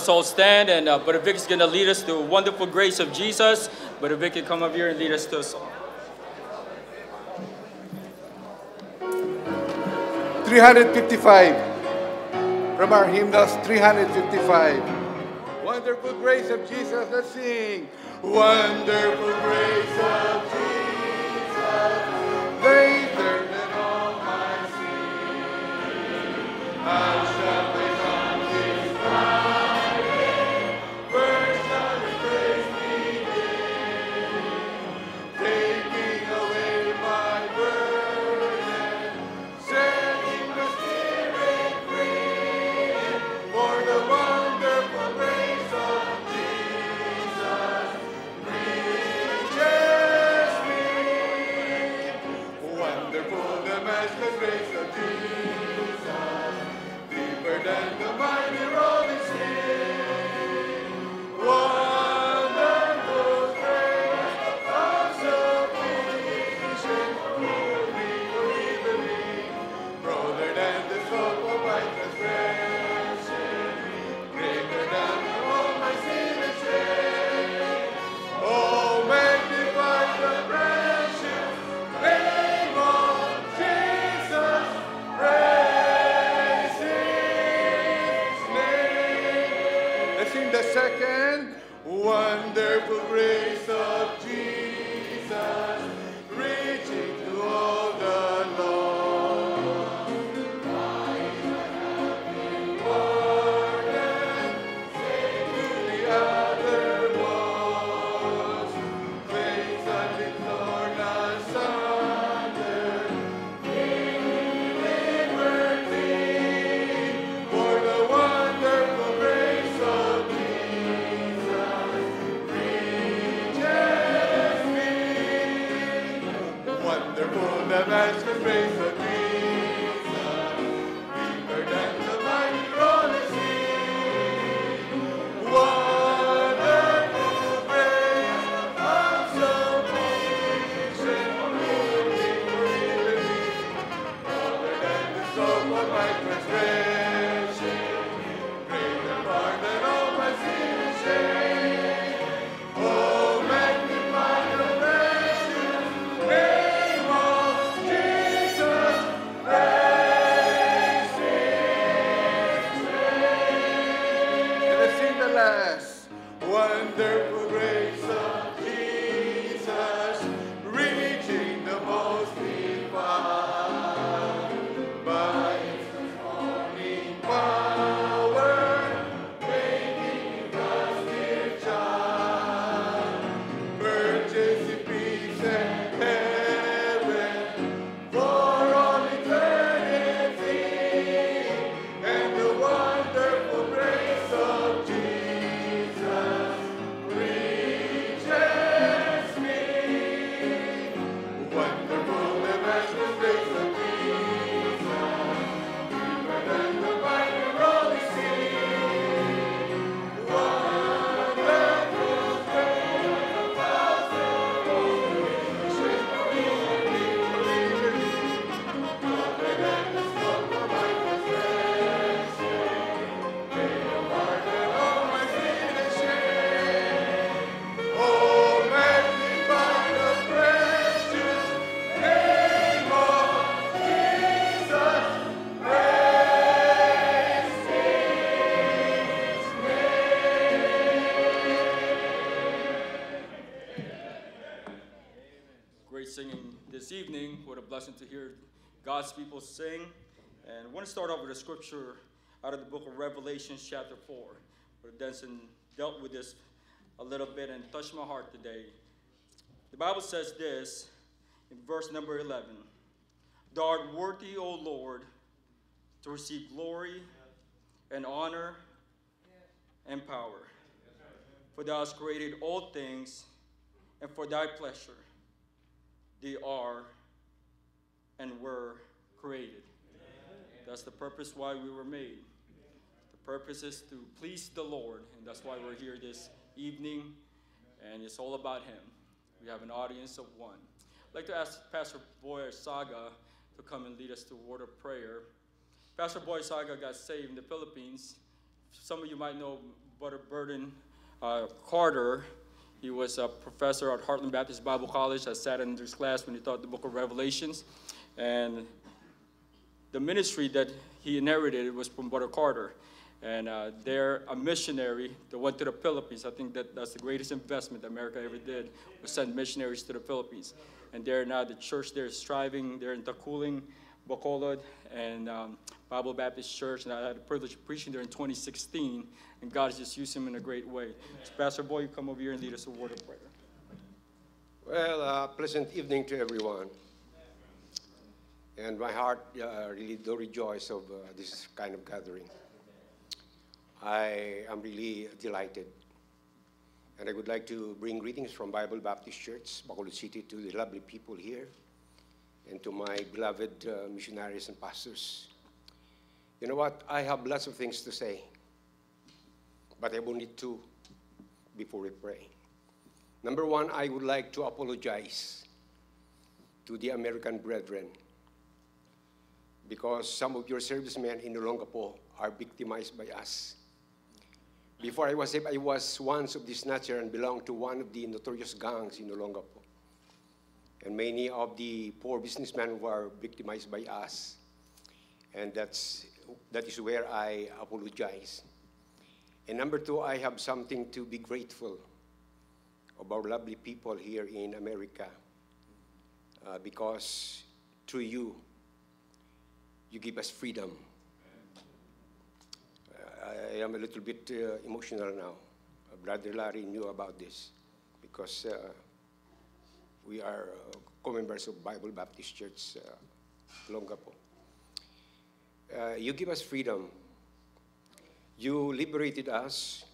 let's all stand, and uh, Brother Vic is going to lead us to wonderful grace of Jesus. Brother Vic can come up here and lead us to a song. 355 from our hymnals 355 wonderful grace of jesus let's sing wonderful grace of want to start off with a scripture out of the book of Revelation, chapter 4. Brother Denson dealt with this a little bit and touched my heart today. The Bible says this in verse number 11 Thou art worthy, O Lord, to receive glory and honor and power. For thou hast created all things, and for thy pleasure they are and were created. That's the purpose why we were made. The purpose is to please the Lord, and that's why we're here this evening, and it's all about Him. We have an audience of one. I'd like to ask Pastor Boyer Saga to come and lead us to a word of prayer. Pastor Boy Saga got saved in the Philippines some of you might know Brother Burden uh, Carter. He was a professor at Heartland Baptist Bible College. I sat in his class when he taught the book of Revelations. And the ministry that he inherited was from Brother Carter. And uh, they're a missionary that went to the Philippines. I think that that's the greatest investment America ever did, was send missionaries to the Philippines. And they're now the church there is striving. They're in Taculing, Bacolod, and um, Bible Baptist Church. And I had the privilege of preaching there in 2016. And God has just used him in a great way. So Pastor Boy, you come over here and lead us a word of prayer. Well, uh, pleasant evening to everyone. And my heart uh, really do rejoice of uh, this kind of gathering. I am really delighted. And I would like to bring greetings from Bible Baptist Church, Bacolod City, to the lovely people here and to my beloved uh, missionaries and pastors. You know what? I have lots of things to say, but I only two before we pray. Number one, I would like to apologize to the American brethren because some of your servicemen in Olongapo are victimized by us. Before I was I was once of this nature and belonged to one of the notorious gangs in Olongapo. And many of the poor businessmen were victimized by us. And that's, that is where I apologize. And number two, I have something to be grateful of our lovely people here in America uh, because through you, you give us freedom. I am a little bit uh, emotional now. Brother Larry knew about this because uh, we are uh, co-members of Bible Baptist Church, uh, Longapo. Uh, you give us freedom. You liberated us,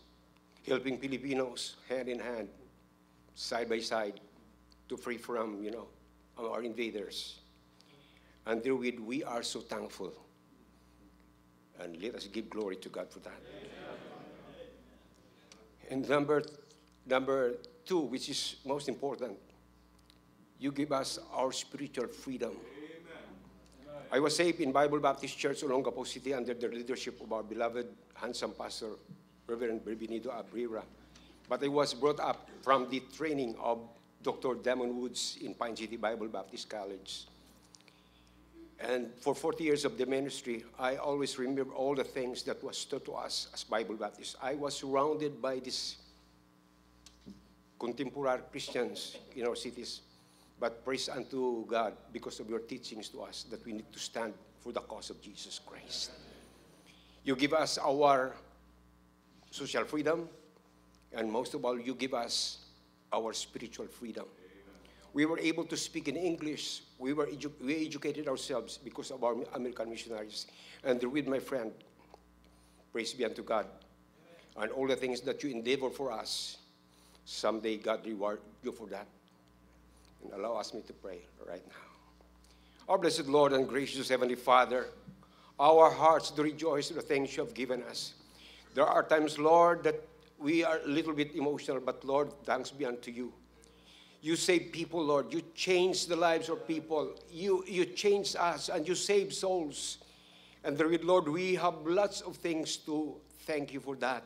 helping Filipinos hand in hand, side by side, to free from, you know, our invaders. And therewith, we are so thankful. And let us give glory to God for that. And number, number two, which is most important, you give us our spiritual freedom. Amen. I was saved in Bible Baptist Church, Olongapo City, under the leadership of our beloved, handsome pastor, Reverend Birbinido Abrira. But I was brought up from the training of Dr. Damon Woods in Pine City Bible Baptist College. And for 40 years of the ministry, I always remember all the things that was taught to us as Bible Baptists. I was surrounded by these contemporary Christians in our cities. But praise unto God because of your teachings to us that we need to stand for the cause of Jesus Christ. You give us our social freedom, and most of all, you give us our spiritual freedom. We were able to speak in English. We were edu- we educated ourselves because of our American missionaries. And with my friend, praise be unto God. And all the things that you endeavor for us, someday God reward you for that. And allow us me to pray right now. Our blessed Lord and gracious Heavenly Father, our hearts do rejoice in the things you have given us. There are times, Lord, that we are a little bit emotional, but Lord, thanks be unto you. You save people, Lord. You change the lives of people. You, you change us and you save souls. And Lord, we have lots of things to thank you for that.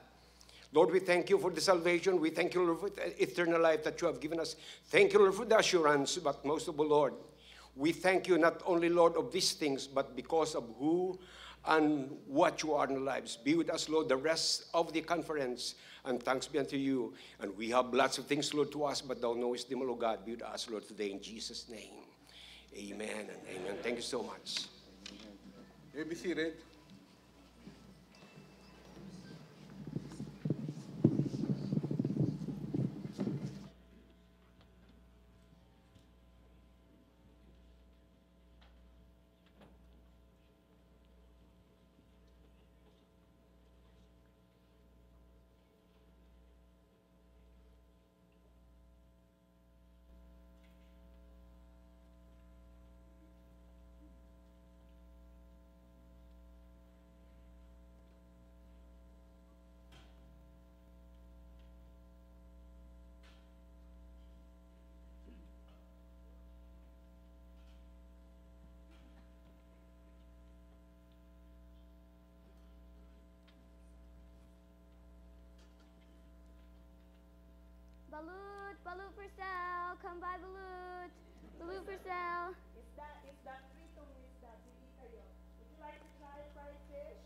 Lord, we thank you for the salvation. We thank you, Lord, for the eternal life that you have given us. Thank you, Lord, for the assurance, but most of all, Lord, we thank you not only, Lord, of these things, but because of who and what you are in our lives. Be with us, Lord, the rest of the conference. And thanks be unto you. And we have lots of things, Lord, to us, but thou knowest them, O God. Be with us, Lord, today in Jesus' name. Amen and amen. Thank you so much. You may be seated. Balut, balut for sale. Come buy balut. Balut for sale. Isda, isda, pritong isda, pili kayo. Would you like to try fried fish?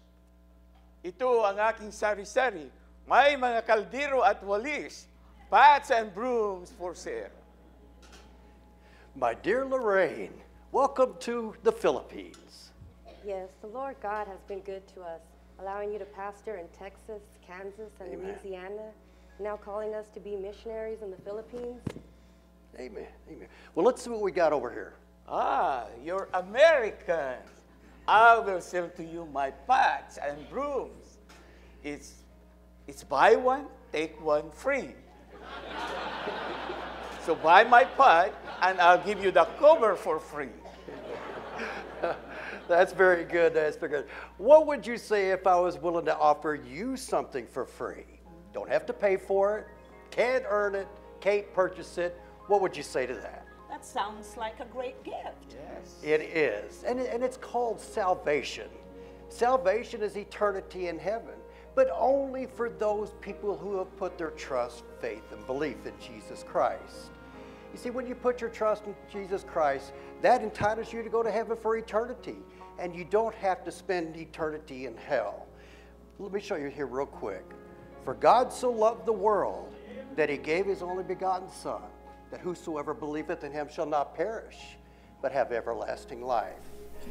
Ito ang aking sari-sari. May mga kaldero at walis, pots and brooms for sale. My dear Lorraine, welcome to the Philippines. Yes, the Lord God has been good to us, allowing you to pastor in Texas, Kansas, and Amen. Louisiana, now calling us to be missionaries in the Philippines. Amen. Amen. Well, let's see what we got over here. Ah, you're Americans. I will sell to you my pots and brooms. It's, it's buy one, take one free. so buy my pot, and I'll give you the cover for free. That's very good. That's very good. What would you say if I was willing to offer you something for free? Don't have to pay for it, can't earn it, can't purchase it. What would you say to that? That sounds like a great gift. Yes. It is. And, and it's called salvation. Salvation is eternity in heaven, but only for those people who have put their trust, faith, and belief in Jesus Christ. You see, when you put your trust in Jesus Christ, that entitles you to go to heaven for eternity, and you don't have to spend eternity in hell. Let me show you here real quick. For God so loved the world that he gave his only begotten Son, that whosoever believeth in him shall not perish, but have everlasting life.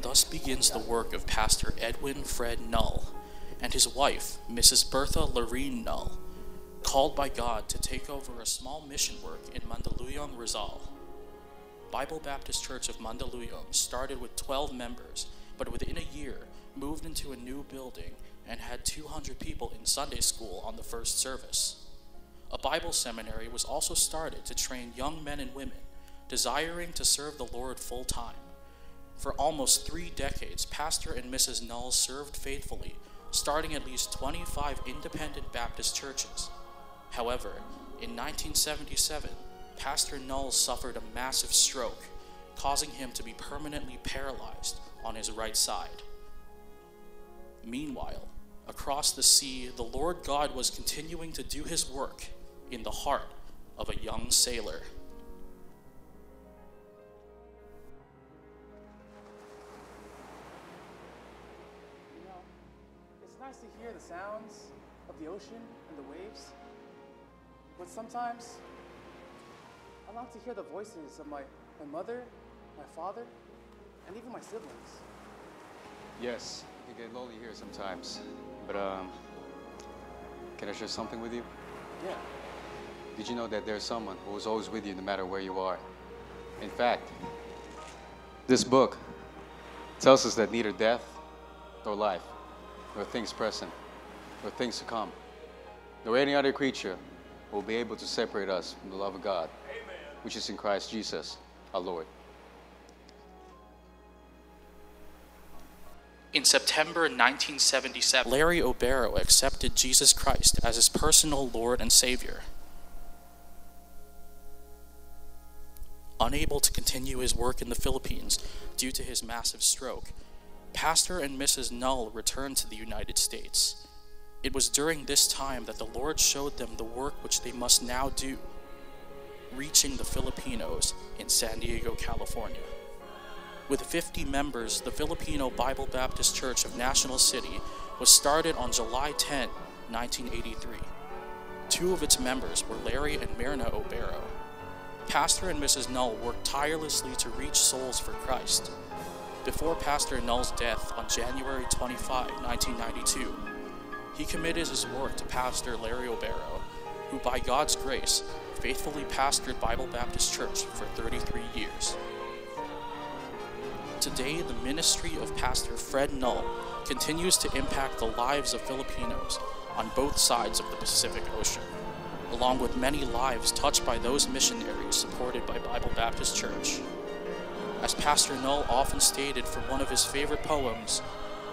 Thus begins the work of Pastor Edwin Fred Null and his wife, Mrs. Bertha Lorene Null, called by God to take over a small mission work in Mandaluyong, Rizal. Bible Baptist Church of Mandaluyong started with 12 members, but within a year moved into a new building and had 200 people in Sunday school on the first service. A Bible seminary was also started to train young men and women desiring to serve the Lord full time. For almost three decades, Pastor and Mrs. Null served faithfully, starting at least 25 independent Baptist churches. However, in 1977, Pastor Null suffered a massive stroke, causing him to be permanently paralyzed on his right side. Meanwhile, across the sea, the Lord God was continuing to do his work in the heart of a young sailor. You know, it's nice to hear the sounds of the ocean and the waves, but sometimes I long to hear the voices of my, my mother, my father, and even my siblings. Yes, it can get lonely here sometimes. But um, can I share something with you? Yeah. Did you know that there's someone who is always with you no matter where you are? In fact, this book tells us that neither death nor life, nor things present, nor things to come, nor any other creature will be able to separate us from the love of God, which is in Christ Jesus, our Lord. In September 1977, Larry Obero accepted Jesus Christ as his personal Lord and Savior. Unable to continue his work in the Philippines due to his massive stroke, Pastor and Mrs. Null returned to the United States. It was during this time that the Lord showed them the work which they must now do, reaching the Filipinos in San Diego, California. With 50 members, the Filipino Bible Baptist Church of National City was started on July 10, 1983. Two of its members were Larry and Myrna Obero. Pastor and Mrs. Null worked tirelessly to reach souls for Christ. Before Pastor Null's death on January 25, 1992, he committed his work to Pastor Larry Obero, who by God's grace faithfully pastored Bible Baptist Church for 33 years. Today, the ministry of Pastor Fred Null continues to impact the lives of Filipinos on both sides of the Pacific Ocean, along with many lives touched by those missionaries supported by Bible Baptist Church. As Pastor Null often stated from one of his favorite poems,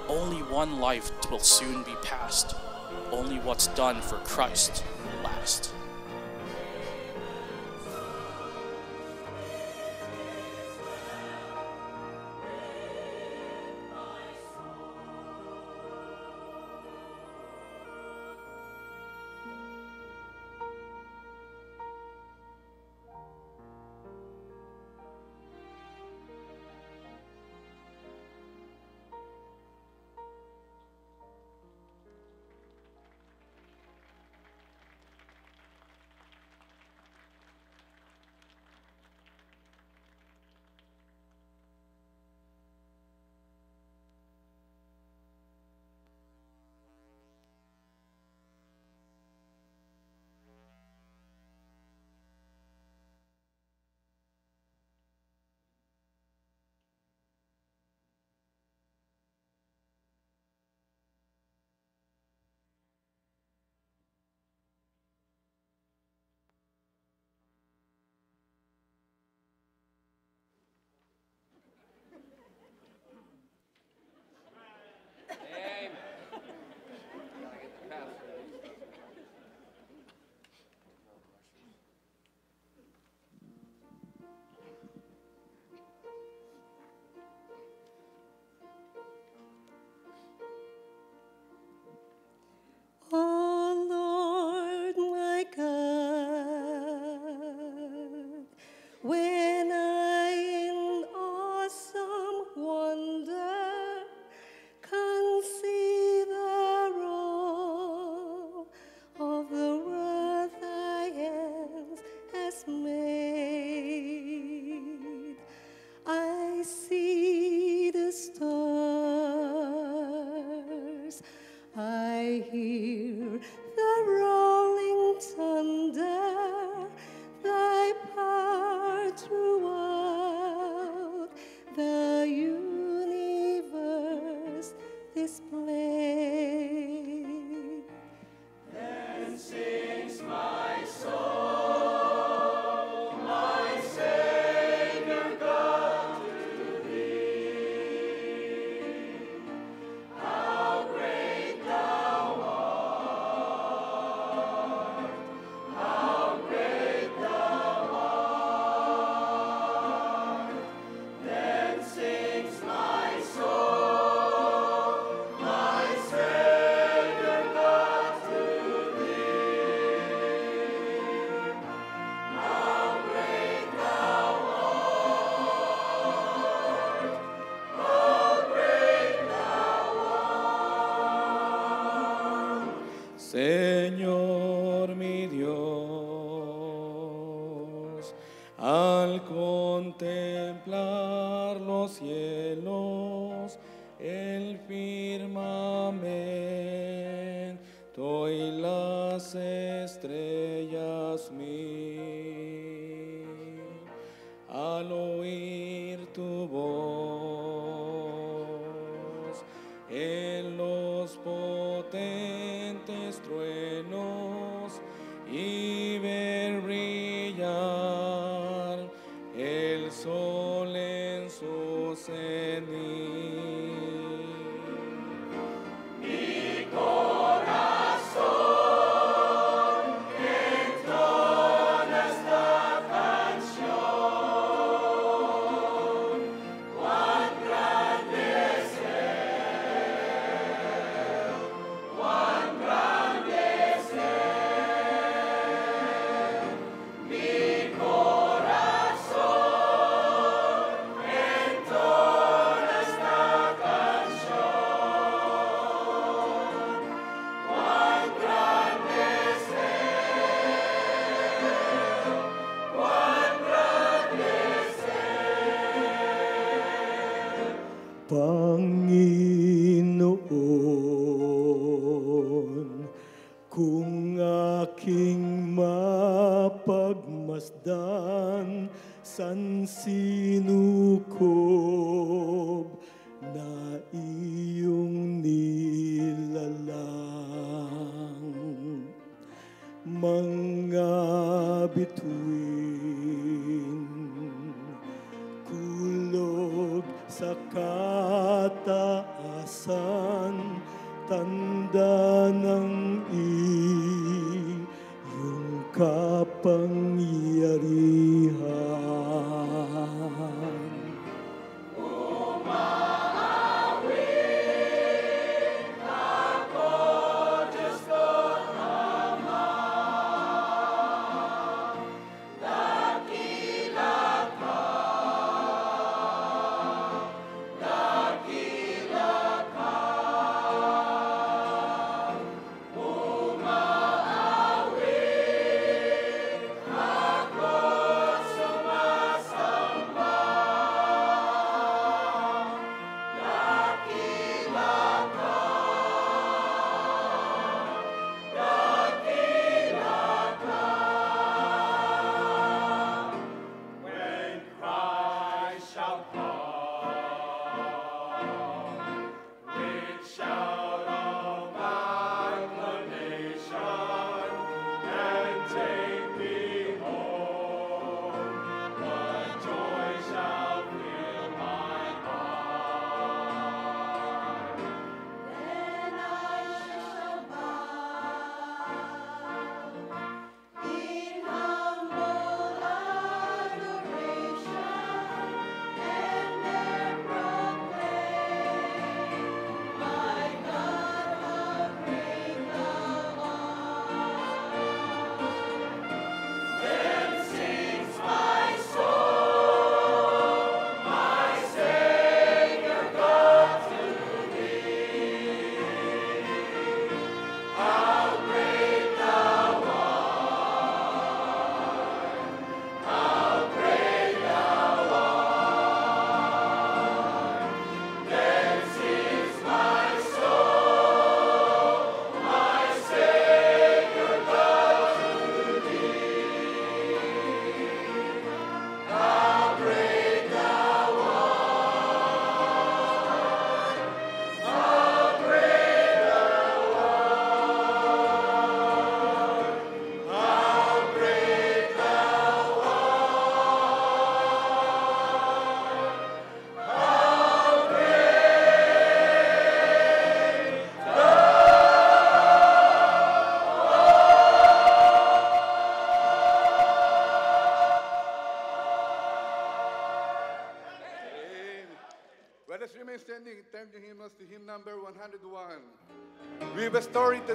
only one life will soon be passed. Only what's done for Christ will last.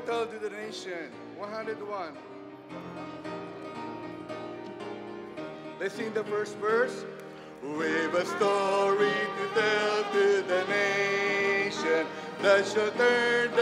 To tell to the nation. 101. Let's sing the first verse. We've a story to tell to the nation that shall turn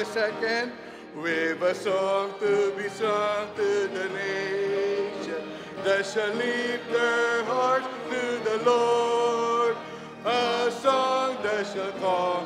the second. With a song to be sung to the nation that shall lift their hearts to the Lord. A song that shall conquer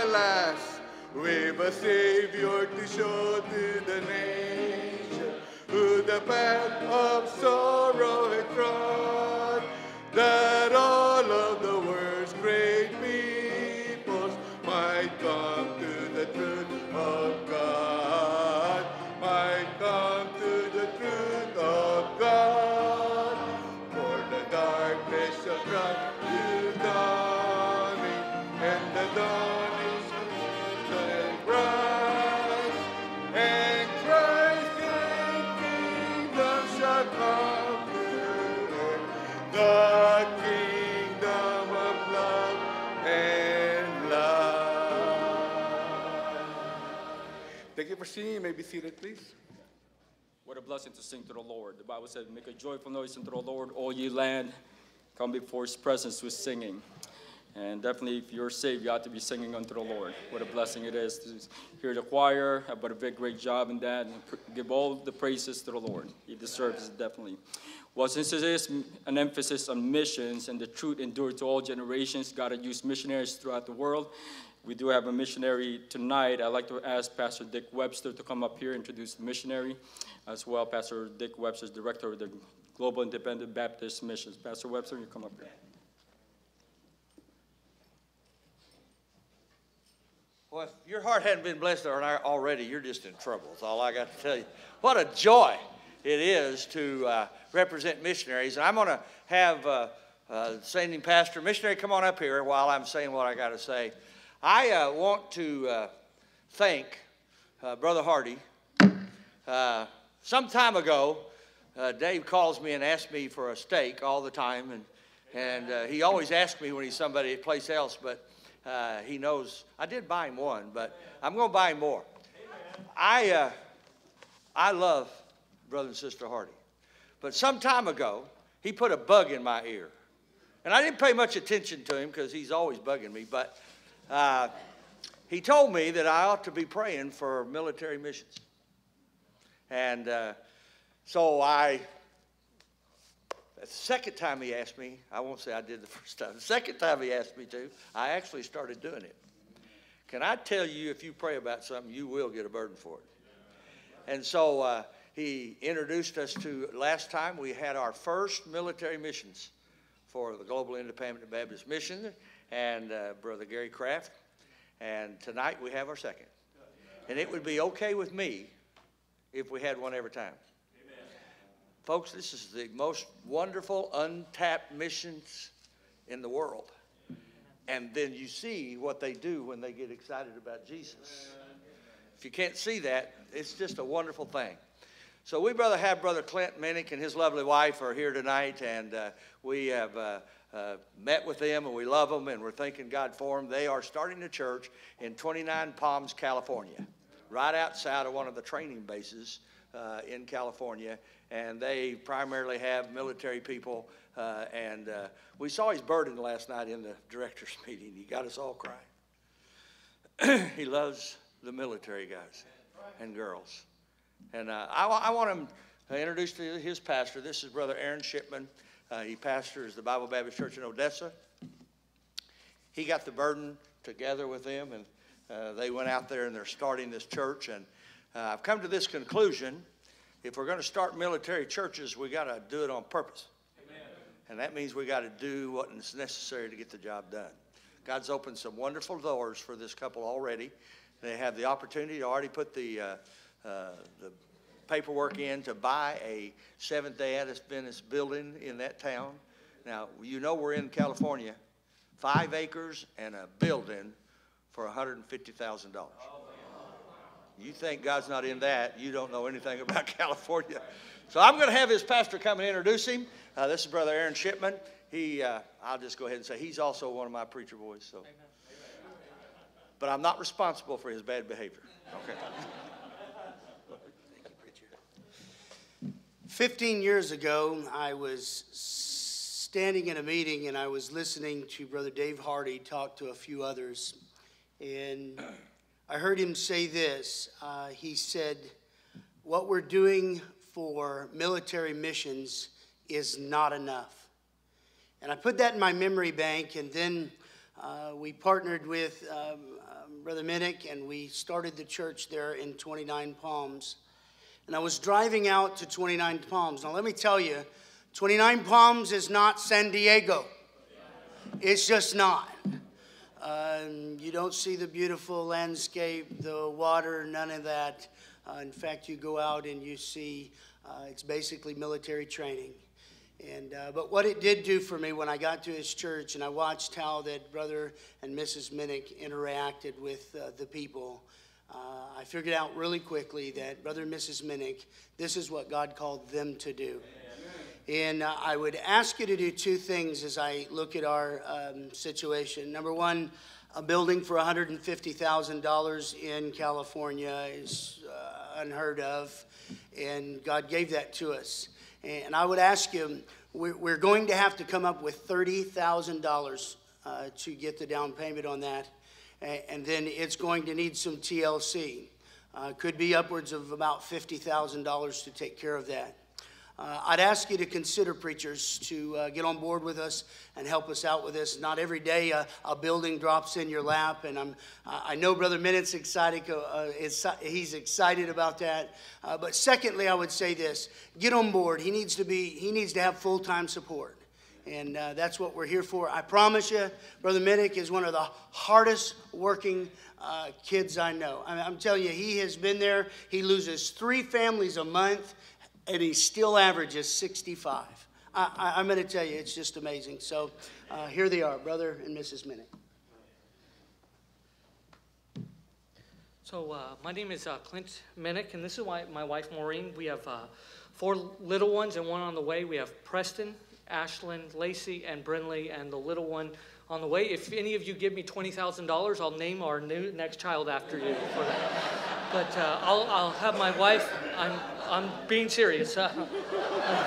the last. We've a Savior to show to the nation who the path of sorrow had trod, that Thank you may be seated, please. What a blessing to sing to the Lord. The Bible says, Make a joyful noise unto the Lord, all ye land. Come before his presence with singing. And definitely, if you're saved, you ought to be singing unto the Lord. What a blessing it is to hear the choir, but a big, great job in that. Give all the praises to the Lord. He deserves it, definitely. Well, since it is an emphasis on missions and the truth endured to all generations, God has used missionaries throughout the world. We do have a missionary tonight. I'd like to ask Pastor Dick Webster to come up here and introduce the missionary as well. Pastor Dick Webster is director of the Global Independent Baptist Missions. Pastor Webster, you come up here. Well, if your heart hadn't been blessed already, you're just in trouble. That's all I got to tell you. What a joy it is to uh, represent missionaries. And I'm going to have uh, uh, sending pastor, missionary, come on up here while I'm saying what I got to say. I uh, want to uh, thank uh, Brother Hardy. Uh, some time ago, uh, Dave calls me and asks me for a steak all the time, and and uh, he always asks me when he's somebody at place else, but he knows I did buy him one, but I'm going to buy him more. I I love brother and sister Hardy, but some time ago he put a bug in my ear, and I didn't pay much attention to him because he's always bugging me, but. Uh, he told me that I ought to be praying for military missions. And uh, so I, the second time he asked me, I won't say I did the first time, the second time he asked me to, I actually started doing it. Can I tell you, if you pray about something, you will get a burden for it? And so uh, he introduced us to, last time we had our first military missions for the Global Independent Baptist Mission and uh, Brother Gary Kraft. And tonight we have our second. And it would be okay with me if we had one every time. Folks, this is the most wonderful untapped missions in the world. And then you see what they do when they get excited about Jesus. If you can't see that, it's just a wonderful thing. So we brother have brother Clint Minnick and his lovely wife are here tonight, and uh, we have uh, uh, met with them, and we love them, and we're thanking God for them. They are starting a church in 29 Palms, California, right outside of one of the training bases uh, in California, and they primarily have military people. Uh, and uh, we saw his burden last night in the directors' meeting. He got us all crying. he loves the military guys and girls. And uh, I, I want him to introduce to his pastor. This is Brother Aaron Shipman. Uh, he pastors the Bible Baptist Church in Odessa. He got the burden together with them, and uh, they went out there and they're starting this church. And uh, I've come to this conclusion if we're going to start military churches, we got to do it on purpose. And that means we got to do what is necessary to get the job done. God's opened some wonderful doors for this couple already. They have the opportunity to already put the, uh, uh, the paperwork in to buy a Seventh day Adventist building in that town. Now, you know we're in California, five acres and a building for $150,000. You think God's not in that, you don't know anything about California. So I'm going to have his pastor come and introduce him. Uh, this is Brother Aaron Shipman. He, uh, I'll just go ahead and say he's also one of my preacher boys. So, but I'm not responsible for his bad behavior. Okay. 15 years ago, I was standing in a meeting and I was listening to Brother Dave Hardy talk to a few others. And I heard him say this. Uh, he said, What we're doing for military missions is not enough. And I put that in my memory bank, and then uh, we partnered with um, um, Brother Minnick, and we started the church there in 29 Palms. And I was driving out to 29 Palms. Now, let me tell you, 29 Palms is not San Diego. It's just not. Um, you don't see the beautiful landscape, the water, none of that. Uh, in fact, you go out and you see uh, it's basically military training. And, uh, but what it did do for me when I got to his church and I watched how that brother and Mrs. Minnick interacted with uh, the people, uh, I figured out really quickly that brother and Mrs. Minnick, this is what God called them to do. And uh, I would ask you to do two things as I look at our um, situation. Number one, a building for $150,000 in California is uh, unheard of, and God gave that to us. And I would ask you, we're, we're going to have to come up with $30,000 uh, to get the down payment on that. And then it's going to need some TLC. Uh, could be upwards of about $50,000 to take care of that. Uh, I'd ask you to consider preachers to uh, get on board with us and help us out with this. Not every day a, building drops in your lap, and I'm, I know Brother Minnick's excited. Uh, he's excited about that. Uh, but secondly, I would say this: get on board. He needs to be. He needs to have full time support. And uh, that's what we're here for. I promise you, Brother Minnick is one of the hardest working uh, kids I know. I I'm telling you, he has been there. He loses three families a month and he still averages 65. I, am going to tell you, it's just amazing. So uh, here they are, brother and Mrs. Minnick. So uh, my name is uh, Clint Minnick, and this is why my wife Maureen. We have uh, four little ones and one on the way. We have Preston, Ashlyn, Lacey, and Brinley, and the little one on the way. If any of you give me twenty thousand dollars, I'll name our new next child after you for that. But uh, I'll, I'll have my wife. I'm I'm being serious. Uh,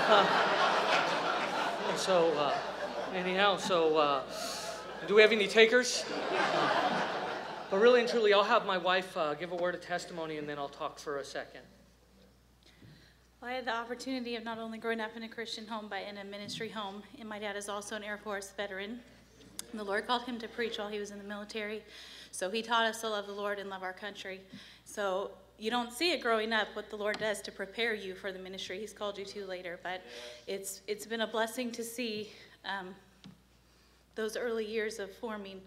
uh, so uh, anyhow, so uh, do we have any takers? But really and truly, I'll have my wife uh, give a word of testimony and then I'll talk for a second. Well, I had the opportunity of not only growing up in a Christian home, but in a ministry home. And my dad is also an Air Force veteran. And the Lord called him to preach while he was in the military. So he taught us to love the Lord and love our country. So you don't see it growing up what the Lord does to prepare you for the ministry He's called you to later. But it's it's been a blessing to see um, those early years of forming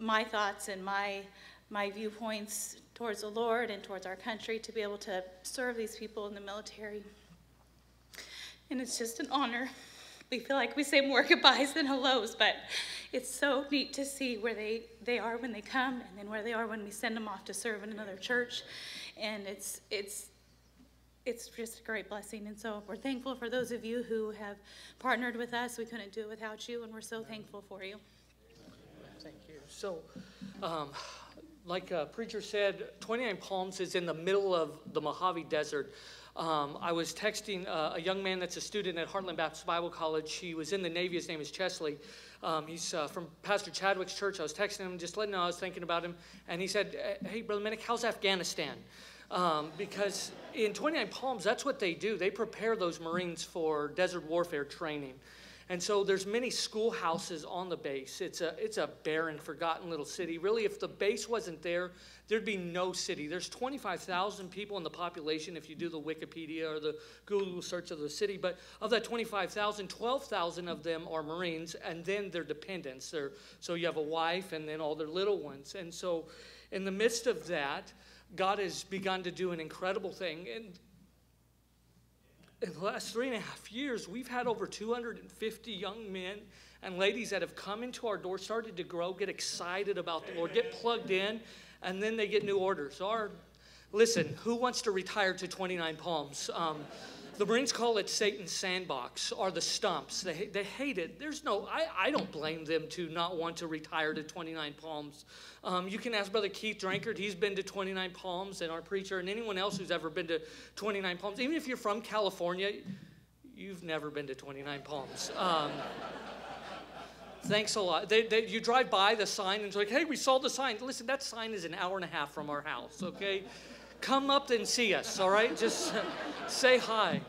my thoughts and my my viewpoints towards the Lord and towards our country to be able to serve these people in the military. And it's just an honor. We feel like we say more goodbyes than hellos, but it's so neat to see where they, they are when they come and then where they are when we send them off to serve in another church. And it's it's it's just a great blessing. And so we're thankful for those of you who have partnered with us. We couldn't do it without you, and we're so thankful for you. Thank you. So, um, like a preacher said, 29 Palms is in the middle of the Mojave Desert. Um, I was texting a young man that's a student at Heartland Baptist Bible College. He was in the Navy. His name is Chesley. Um, he's uh, from Pastor Chadwick's church. I was texting him, just letting him know I was thinking about him. And he said, Hey, Brother Minnick, how's Afghanistan? Um, because in 29 Palms, that's what they do. They prepare those Marines for desert warfare training. And so there's many schoolhouses on the base. It's a, it's a barren, forgotten little city. Really, if the base wasn't there, there'd be no city. There's 25,000 people in the population if you do the Wikipedia or the Google search of the city. But of that 25,000, 12,000 of them are Marines, and then their dependents. They're, so you have a wife and then all their little ones. And so in the midst of that, God has begun to do an incredible thing. And in the last three and a half years, we've had over 250 young men and ladies that have come into our door, started to grow, get excited about the Lord, get plugged in, and then they get new orders. Our, listen, who wants to retire to 29 Palms? Um, the Marines call it Satan's sandbox or the stumps. They, they hate it. There's no, I, I don't blame them to not want to retire to 29 Palms. Um, you can ask Brother Keith Drankard. He's been to 29 Palms, and our preacher, and anyone else who's ever been to 29 Palms. Even if you're from California, you've never been to 29 Palms. Um, Thanks a lot. They, they, you drive by the sign and it's like, hey, we saw the sign. Listen, that sign is an hour and a half from our house, okay? Come up and see us, all right? Just say hi.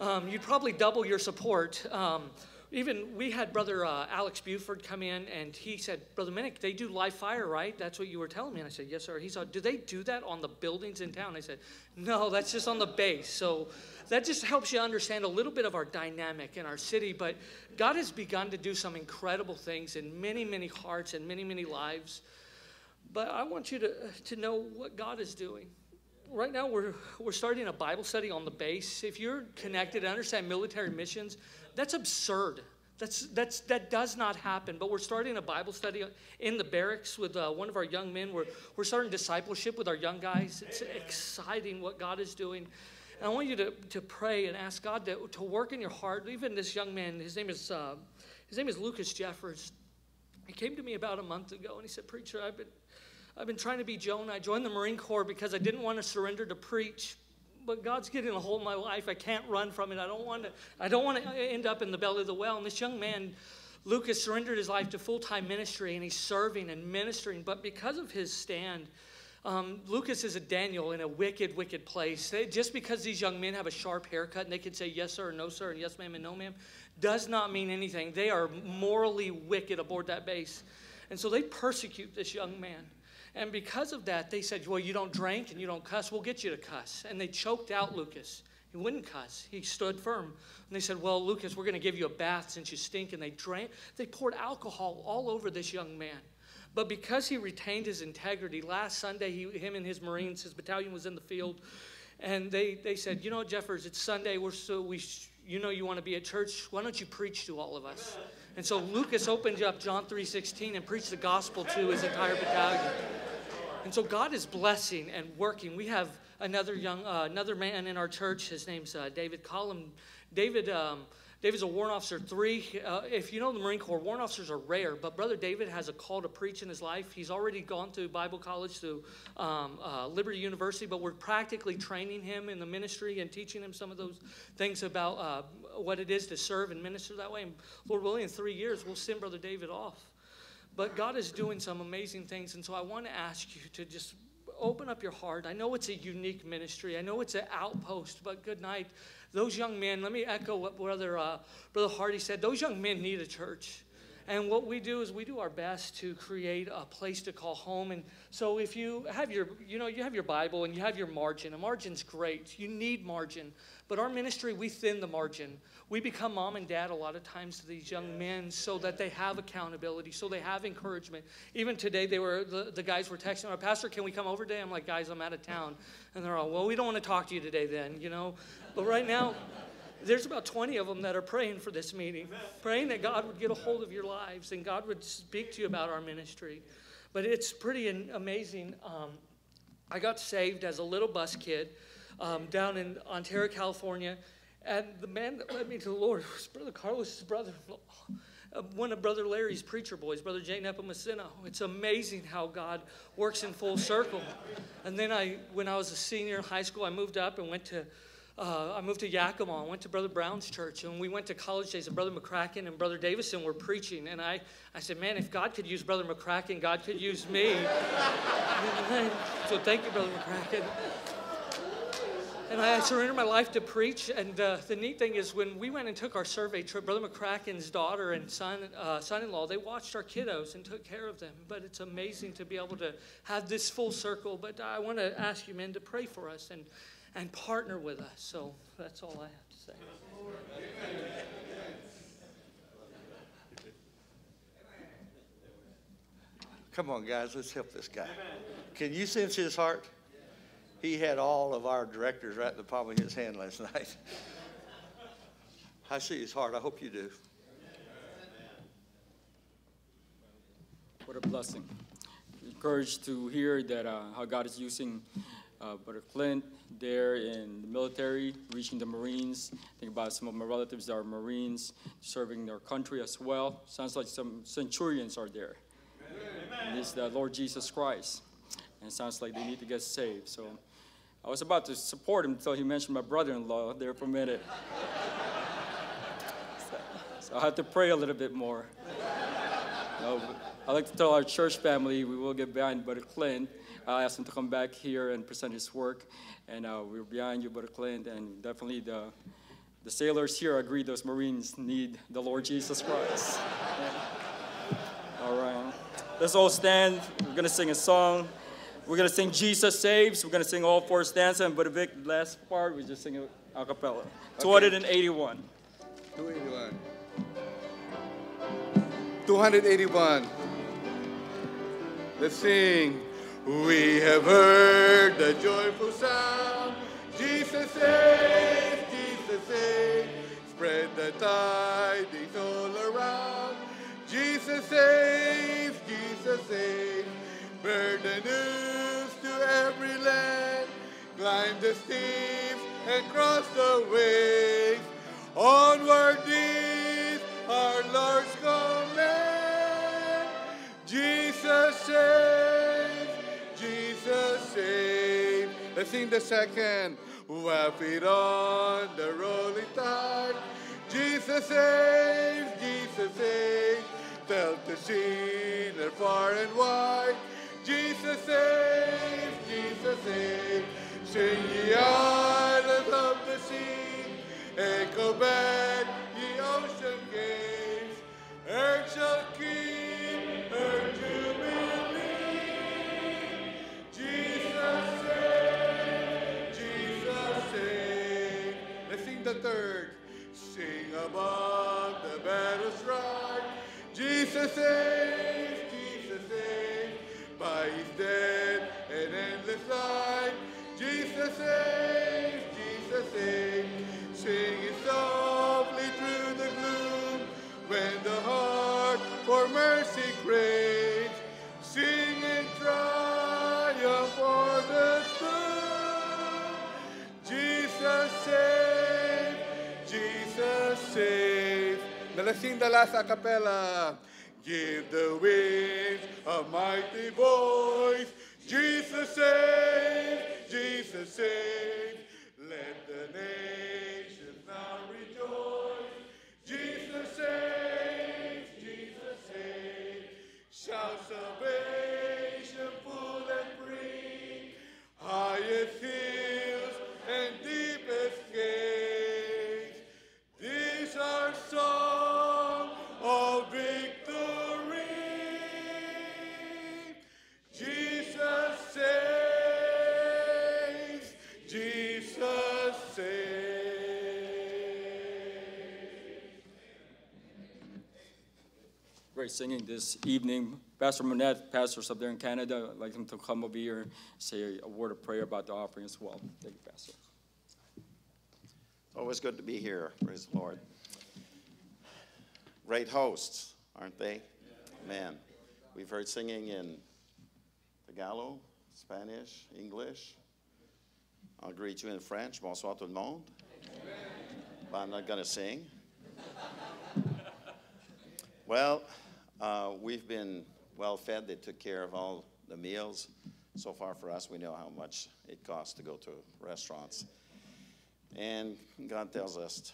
Um, you'd probably double your support. Um, even we had Brother uh, Alex Buford come in and he said, Brother Minnick, they do live fire, right? That's what you were telling me. And I said, Yes, sir. He said, Do they do that on the buildings in town? I said, No, that's just on the base. So that just helps you understand a little bit of our dynamic in our city. But God has begun to do some incredible things in many, many hearts and many, many lives. But I want you to, to know what God is doing. Right now, we're, we're starting a Bible study on the base. If you're connected and understand military missions, that's absurd. That's, that's, that does not happen. But we're starting a Bible study in the barracks with uh, one of our young men. We're, we're starting discipleship with our young guys. It's exciting what God is doing. And I want you to, to pray and ask God to, to work in your heart. Even this young man, his name is, uh, his name is Lucas Jeffers. He came to me about a month ago and he said, Preacher, I've been, I've been trying to be Jonah. I joined the Marine Corps because I didn't want to surrender to preach. But God's getting a hold of my life. I can't run from it. I don't want to, I don't want to end up in the belly of the well. And this young man, Lucas, surrendered his life to full time ministry and he's serving and ministering. But because of his stand, um, Lucas is a Daniel in a wicked, wicked place. They, just because these young men have a sharp haircut and they can say yes, sir, and no, sir, and yes, ma'am, and no, ma'am, does not mean anything. They are morally wicked aboard that base. And so they persecute this young man. And because of that, they said, Well, you don't drink and you don't cuss, we'll get you to cuss. And they choked out Lucas. He wouldn't cuss. He stood firm. And they said, Well, Lucas, we're going to give you a bath since you stink. And they drank, they poured alcohol all over this young man. But because he retained his integrity, last Sunday, he, him and his Marines, his battalion was in the field, and they, they said, You know, Jeffers, it's Sunday. We're so, we, you know, you want to be at church. Why don't you preach to all of us? And so Lucas opened up John 3.16 and preached the gospel to his entire battalion. And so God is blessing and working. We have another young, uh, another man in our church. His name's uh, David Collum. David, um, David's a warrant officer three. Uh, if you know the Marine Corps, warrant officers are rare, but Brother David has a call to preach in his life. He's already gone through Bible college, through um, uh, Liberty University, but we're practically training him in the ministry and teaching him some of those things about uh, what it is to serve and minister that way. And Lord willing, in three years, we'll send Brother David off. But God is doing some amazing things, and so I want to ask you to just open up your heart. I know it's a unique ministry. I know it's an outpost, but good night. Those young men, let me echo what Brother, uh, Brother Hardy said. Those young men need a church. And what we do is we do our best to create a place to call home. And so if you have your, you know, you have your Bible and you have your margin, a margin's great. You need margin. But our ministry, we thin the margin. We become mom and dad a lot of times to these young men so that they have accountability, so they have encouragement. Even today, they were the, the guys were texting, our pastor, can we come over today? I'm like, guys, I'm out of town. And they're all, well, we don't want to talk to you today then, you know. But right now, there's about 20 of them that are praying for this meeting, praying that God would get a hold of your lives and God would speak to you about our ministry. But it's pretty amazing. Um, I got saved as a little bus kid um, down in Ontario, California. And the man that led me to the Lord was Brother Carlos's brother uh, one of Brother Larry's preacher boys, Brother Jay Nepomuceno. It's amazing how God works in full circle. And then I, when I was a senior in high school, I moved up and went to uh, I moved to Yakima. I went to Brother Brown's church, and we went to college days. And Brother McCracken and Brother Davison were preaching, and I, I said, "Man, if God could use Brother McCracken, God could use me." so thank you, Brother McCracken. And I surrendered my life to preach. And uh, the neat thing is, when we went and took our survey trip, Brother McCracken's daughter and son, uh, son-in-law, they watched our kiddos and took care of them. But it's amazing to be able to have this full circle. But I want to ask you, men, to pray for us and and partner with us. So that's all I have to say. Come on, guys, let's help this guy. Can you sense his heart? He had all of our directors right in the palm of his hand last night. I see his heart. I hope you do. What a blessing. Encouraged to hear that uh, how God is using uh, Brother Clint there in the military, reaching the Marines. Think about some of my relatives that are Marines, serving their country as well. Sounds like some centurions are there. And it's the Lord Jesus Christ. And it sounds like they need to get saved. So I was about to support him until he mentioned my brother-in-law there for a minute. so, so I had to pray a little bit more. I like to tell our church family we will get behind Brother Clint. I asked him to come back here and present his work, and uh, we're behind you, Brother Clint, and definitely the, the sailors here agree those Marines need the Lord Jesus Christ. Yeah. All right. Let's all stand. We're going to sing a song. We're going to sing Jesus Saves. We're going to sing all four stanzas, and Brother Vic, last part, we just sing it a cappella. 281. 281. 281. Let's sing. We have heard the joyful sound. Jesus saves, Jesus saves. Spread the tidings all around. Jesus saves, Jesus saves. Bear the news to every land. Climb the steeps and cross the waves. Onward is our Lord's command. Jesus saves, sing the second. Wrap it on the rolling tide. Jesus saves, Jesus saves. Tell the sinner far and wide. Jesus saves, Jesus saves. Sing ye islands of the sea. Echo back ye ocean gates. Earth shall keep above the battle strife. Jesus saves, Jesus saves. By his death and endless life. Jesus saves, Jesus saves. Sing it softly through the gloom. When the heart for mercy craves. Let's sing the last a cappella. Give the winds a mighty voice. Jesus saves, Jesus saves. Let the nations now rejoice. Jesus saves, Jesus saves. Shout salvation full and free. Highest hills Singing this evening. Pastor Monette, pastors up there in Canada, I'd like him to come over here and say a word of prayer about the offering as well. Thank you, Pastor. Always good to be here. Praise the Lord. Great hosts, aren't they? Man, we've heard singing in Tagalog, Spanish, English. I'll greet you in French. Bonsoir tout le monde. But I'm not going to sing. Well, uh, we've been well fed. They took care of all the meals. So far for us, we know how much it costs to go to restaurants. And God tells us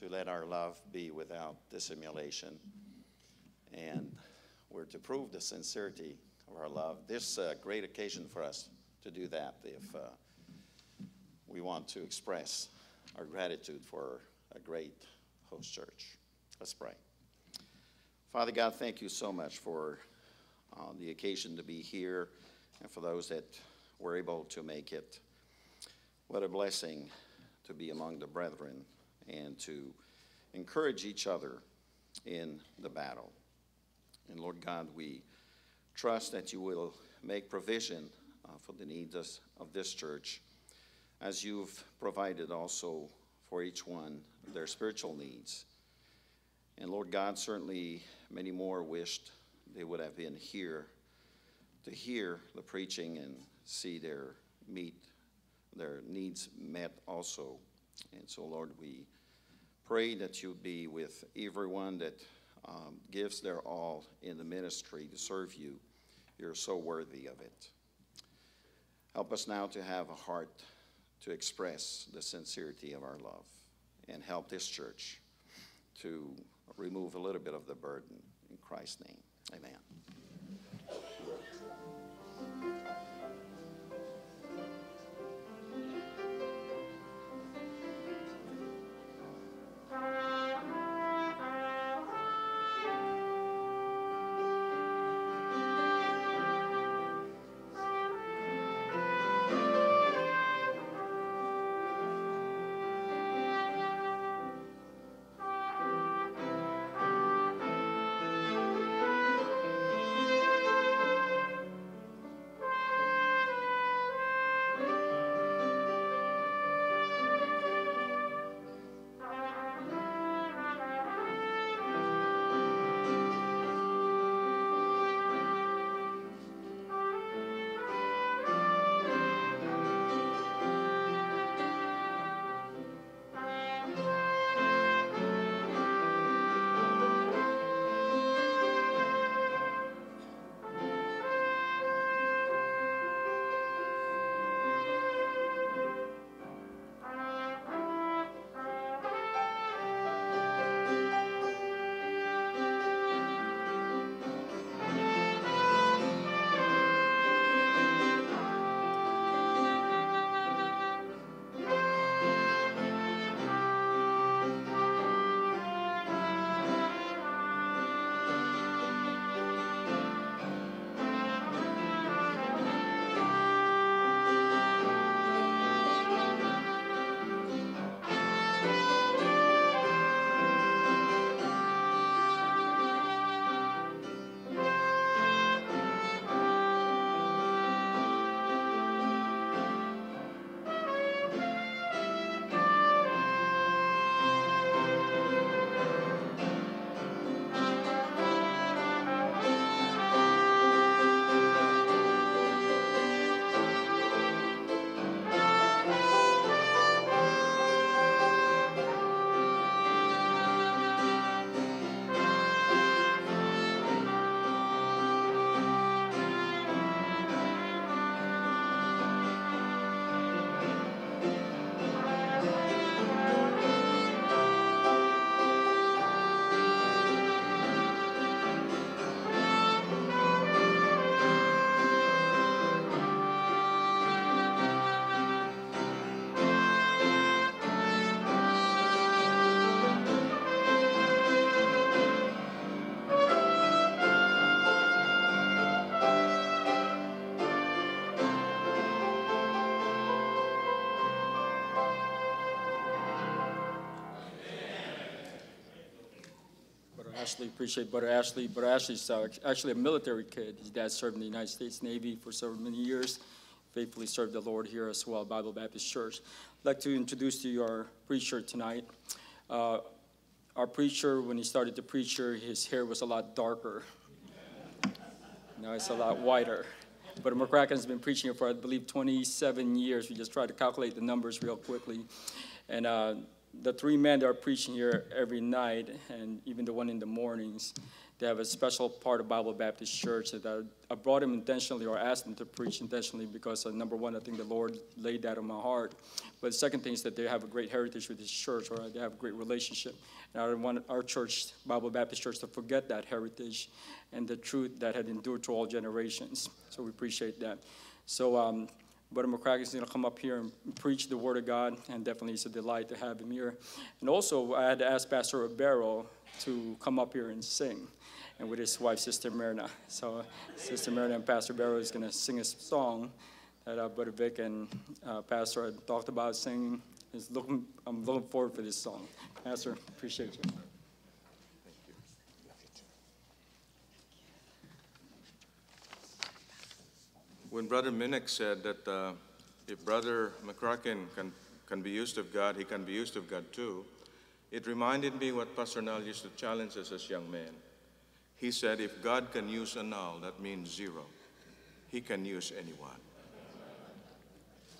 to let our love be without dissimulation. And we're to prove the sincerity of our love. This is a great occasion for us to do that if uh, we want to express our gratitude for a great host church. Let's pray. Father God, thank you so much for uh, the occasion to be here and for those that were able to make it. What a blessing to be among the brethren and to encourage each other in the battle. And Lord God, we trust that you will make provision uh, for the needs of this church as you've provided also for each one their spiritual needs. And Lord God, certainly many more wished they would have been here to hear the preaching and see their meet their needs met also. And so, Lord, we pray that you be with everyone that um, gives their all in the ministry to serve you. You're so worthy of it. Help us now to have a heart to express the sincerity of our love and help this church to remove a little bit of the burden. In Christ's name, amen. Brother Ashley, appreciate Brother Ashley. Brother Ashley's uh, actually a military kid. His dad served in the United States Navy for several many years. Faithfully served the Lord here as well, Bible Baptist Church. I'd like to introduce to you our preacher tonight. Uh, our preacher, when he started to preach here, his hair was a lot darker. Now it's a lot whiter. But McCracken's been preaching here for, I believe, 27 years. We just tried to calculate the numbers real quickly. And uh, the three men that are preaching here every night, and even the one in the mornings, they have a special part of Bible Baptist Church that I, brought them intentionally or asked them to preach intentionally because, uh, number one, I think the Lord laid that on my heart. But the second thing is that they have a great heritage with this church, or they have a great relationship. And I don't want our church, Bible Baptist Church, to forget that heritage and the truth that had endured to all generations. So we appreciate that. So, um, Brother McCracken is going to come up here and preach the Word of God, and definitely it's a delight to have him here. And also, I had to ask Pastor Ribeiro to come up here and sing, and with his wife, Sister Myrna. So, Sister Myrna and Pastor Ribeiro is going to sing a song that uh, Brother Vic and uh, Pastor had talked about singing. Looking, I'm looking forward for this song. Pastor, appreciate you. When Brother Minnick said that uh, if Brother McCracken can, can be used of God, he can be used of God too, it reminded me what Pastor Nall used to challenge us as young men. He said, if God can use a null, that means zero. He can use anyone.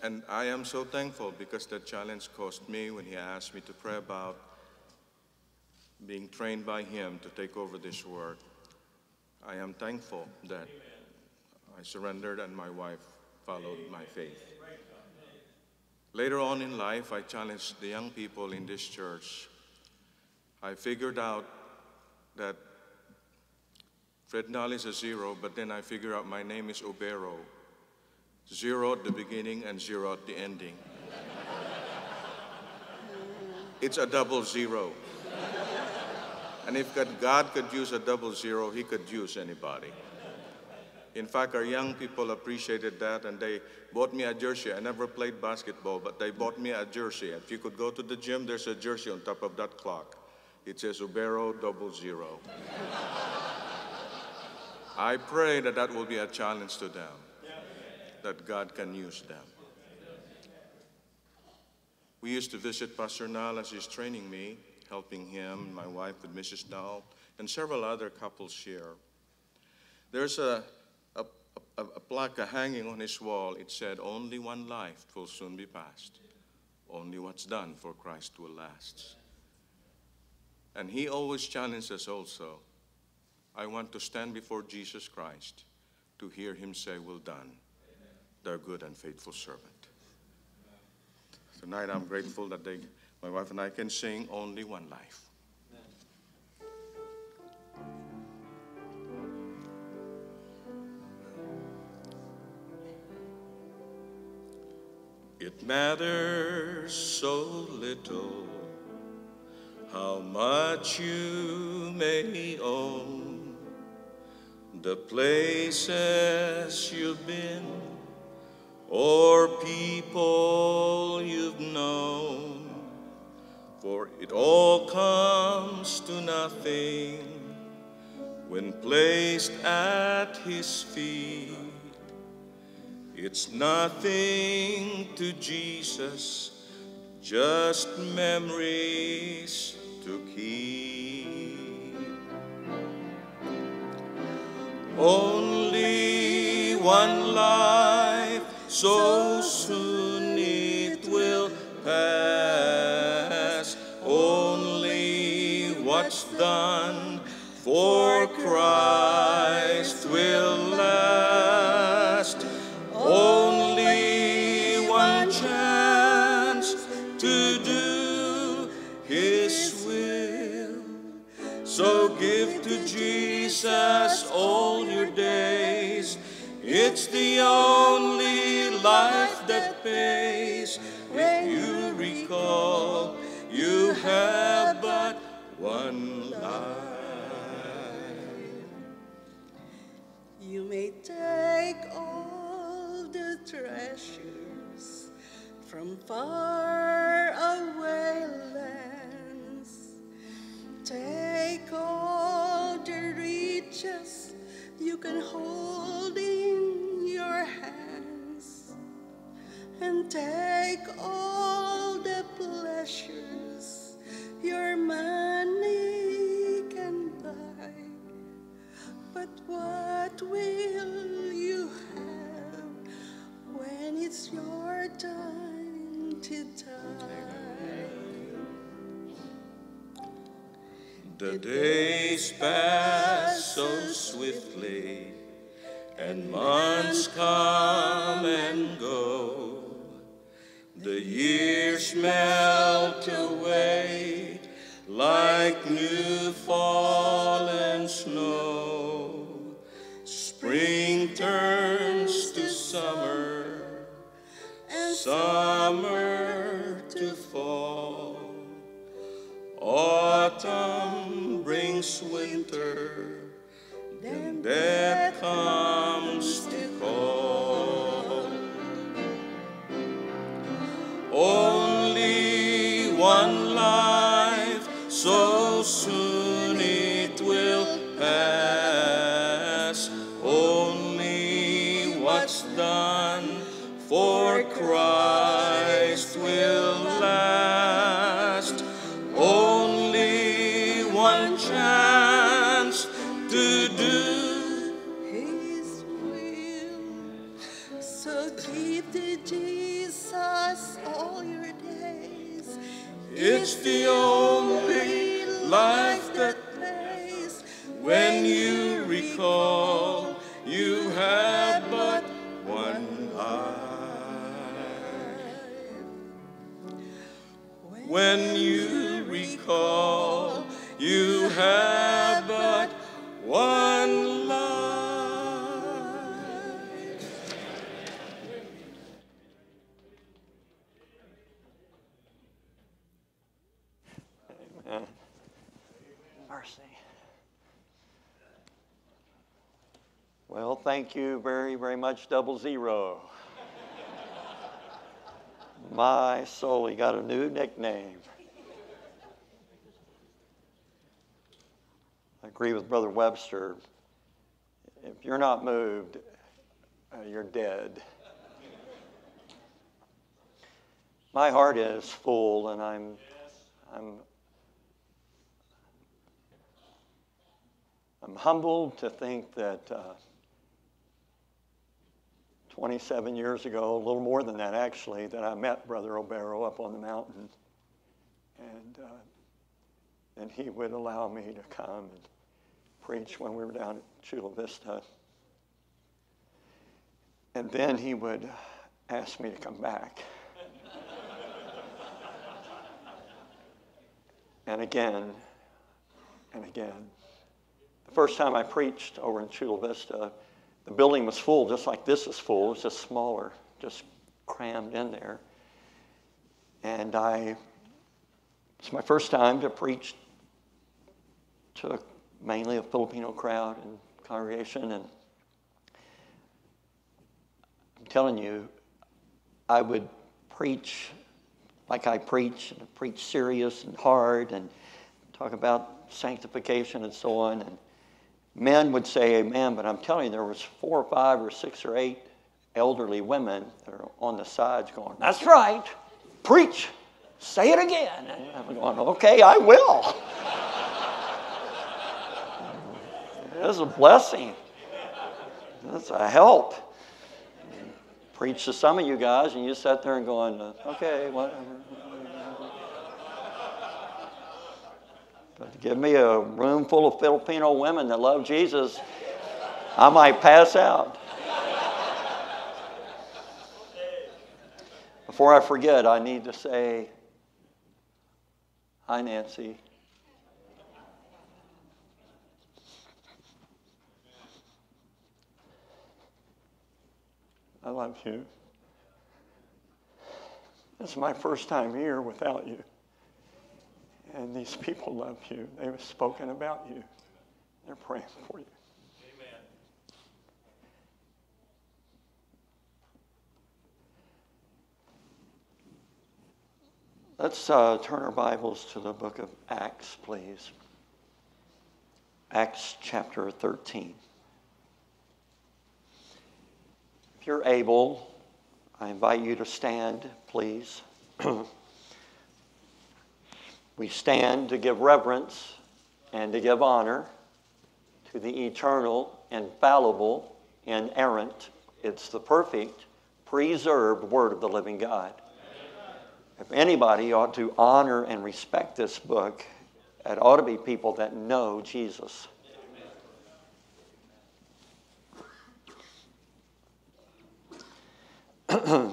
And I am so thankful because that challenge caused me when he asked me to pray about being trained by him to take over this work. I am thankful that I surrendered and my wife followed my faith. Later on in life, I challenged the young people in this church. I figured out that Fred Nall is a zero, but then I figured out my name is Obero. Zero at the beginning and zero at the ending. It's a double zero. And if God could use a double zero, He could use anybody. In fact, our young people appreciated that and they bought me a jersey. I never played basketball, but they bought me a jersey. If you could go to the gym, there's a jersey on top of that clock. It says Ubero double zero. I pray that that will be a challenge to them, that God can use them. We used to visit Pastor Nall as he's training me, helping him, my wife with Mrs. Nall, and several other couples here. There's a, a, a, hanging on his wall. It said, Only one life will soon be passed. Only what's done for Christ will last. And he always challenges us also. I want to stand before Jesus Christ to hear him say, Well done, thou good and faithful servant. Tonight I'm grateful that they, my wife and I can sing only one life. It matters so little how much you may own, the places you've been, or people you've known, for it all comes to nothing when placed at His feet. It's nothing to Jesus, just memories to keep. Only one life, so soon it will pass. Only what's done for Christ will the only life that pays. If you recall, you have but one life. You may take all the treasures from far away lands. Take all the riches you can hold And take all the pleasures your money can buy. But what will you have when it's your time to die? The days pass so swiftly, and months come and go. The years melt away like new fallen snow. Spring turns to summer, summer to fall. Autumn brings winter, then death comes the only life that pays. when you recall you have but one life. When you recall you have but one Well, thank you very, very much, Double Zero. My soul, he got a new nickname. I agree with Brother Webster. If you're not moved, uh, you're dead. My heart is full, and I'm, I'm, I'm humbled to think that uh, 27 years ago, a little more than that actually, that I met Brother Obero up on the mountain, and uh, and he would allow me to come and preach when we were down at Chula Vista. And then he would ask me to come back. and again, and again. The first time I preached over in Chula Vista, the building was full, just like this is full. It's just smaller, just crammed in there. And I, it's my first time to preach to mainly a Filipino crowd and congregation. And I'm telling you, I would preach like I preach, and I preach serious and hard, and talk about sanctification and so on. And men would say amen, but I'm telling you, there was four or five or six or eight elderly women that are on the sides going, that's right, preach, say it again. And I'm going, okay, I will. It is a blessing. That's a help. Preach to some of you guys, and you sat there and going, okay, whatever. But give me a room full of Filipino women that love Jesus, I might pass out. Before I forget, I need to say, hi, Nancy. I love you. This is my first time here without you. And these people love you. They've spoken about you. They're praying for you. Amen. Let's uh, turn our Bibles to the book of Acts, please. Acts chapter 13. If you're able, I invite you to stand, please. we stand to give reverence and to give honor to the eternal, infallible, inerrant, it's the perfect, preserved Word of the living God. If anybody ought to honor and respect this book It ought to be people that know Jesus.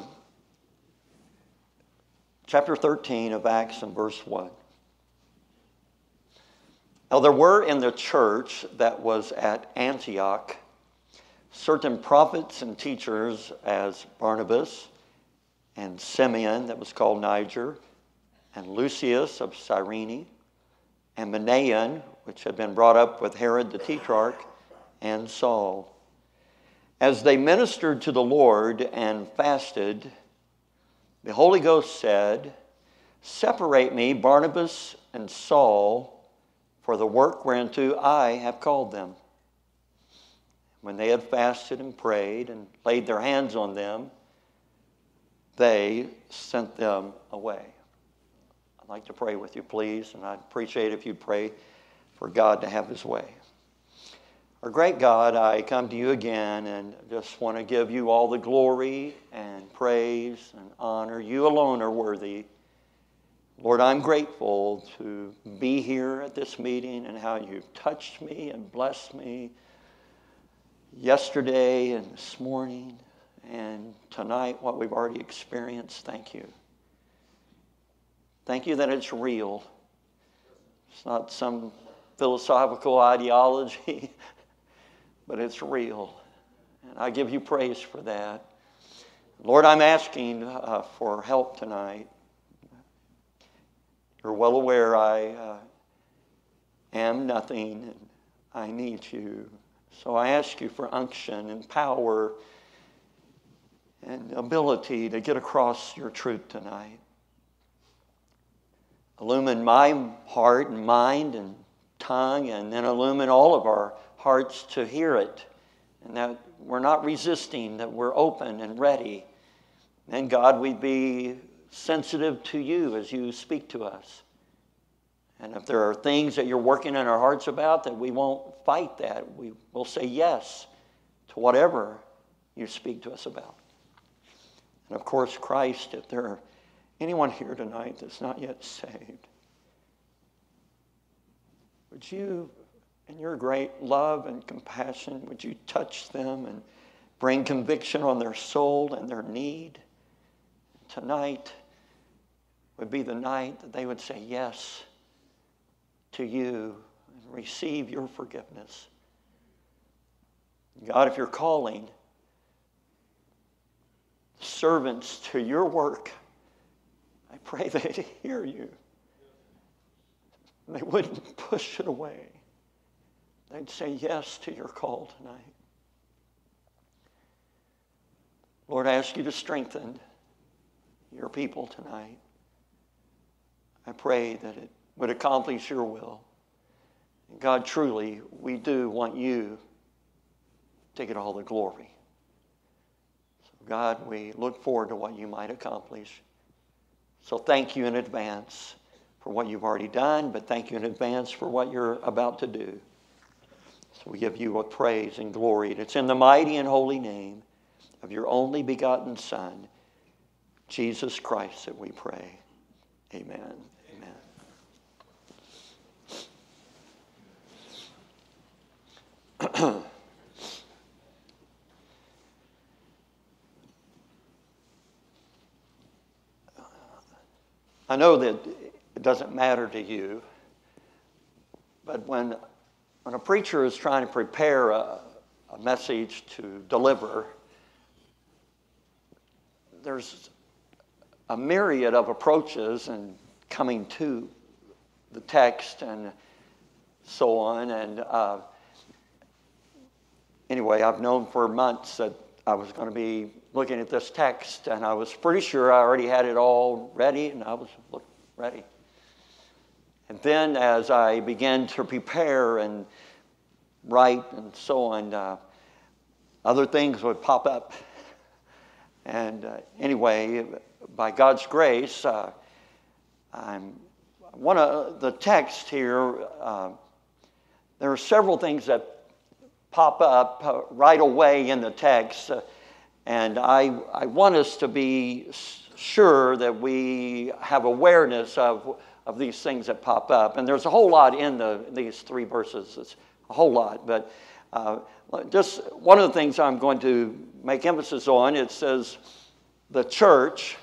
Chapter 13 of Acts and verse 1. Now, there were in the church that was at Antioch certain prophets and teachers as Barnabas and Simeon, that was called Niger, and Lucius of Cyrene, and Manaen, which had been brought up with Herod the Tetrarch, and Saul. As they ministered to the Lord and fasted, the Holy Ghost said, Separate me, Barnabas and Saul, for the work whereunto I have called them. When they had fasted and prayed and laid their hands on them, they sent them away. I'd like to pray with you, please, and I'd appreciate if you'd pray for God to have his way. Our great God, I come to you again and just want to give you all the glory and praise and honor. You alone are worthy. Lord, I'm grateful to be here at this meeting and how you've touched me and blessed me yesterday and this morning and tonight, what we've already experienced. Thank you. Thank you that it's real. It's not some philosophical ideology, but it's real. And I give you praise for that. Lord, I'm asking uh, for help tonight. You're well aware I uh, am nothing and I need you. So I ask you for unction and power and ability to get across your truth tonight. Illumine my heart and mind and tongue, and then illumine all of our hearts to hear it. And that we're not resisting, that we're open and ready. And God, we'd be sensitive to you as you speak to us. And if there are things that you're working in our hearts about, that we won't fight that. We will say yes to whatever you speak to us about. And of course, Christ, if there are anyone here tonight that's not yet saved, would you, in your great love and compassion, would you touch them and bring conviction on their soul and their need? Tonight would be the night that they would say yes to you and receive your forgiveness. God, if you're calling servants to your work, I pray they'd hear you. They wouldn't push it away. They'd say yes to your call tonight. Lord, I ask you to strengthen your people tonight. I pray that it would accomplish your will. God, truly, we do want you to get all the glory. So, God, we look forward to what you might accomplish. So, thank you in advance for what you've already done, but thank you in advance for what you're about to do. So, we give you a praise and glory. And it's in the mighty and holy name of your only begotten Son, Jesus Christ, that we pray. Amen. I know that it doesn't matter to you, but when, when a preacher is trying to prepare a, a message to deliver, there's a myriad of approaches and coming to the text and so on. And uh, anyway, I've known for months that I was going to be looking at this text, and I was pretty sure I already had it all ready, and I was ready. And then, as I began to prepare and write and so on, uh, other things would pop up. And uh, anyway, by God's grace, uh, I'm one of the text here. Uh, there are several things that pop up uh, right away in the text. Uh, and I, I want us to be sure that we have awareness of, of these things that pop up. And there's a whole lot in the, these three verses. It's a whole lot. But uh, just one of the things I'm going to make emphasis on it says, the church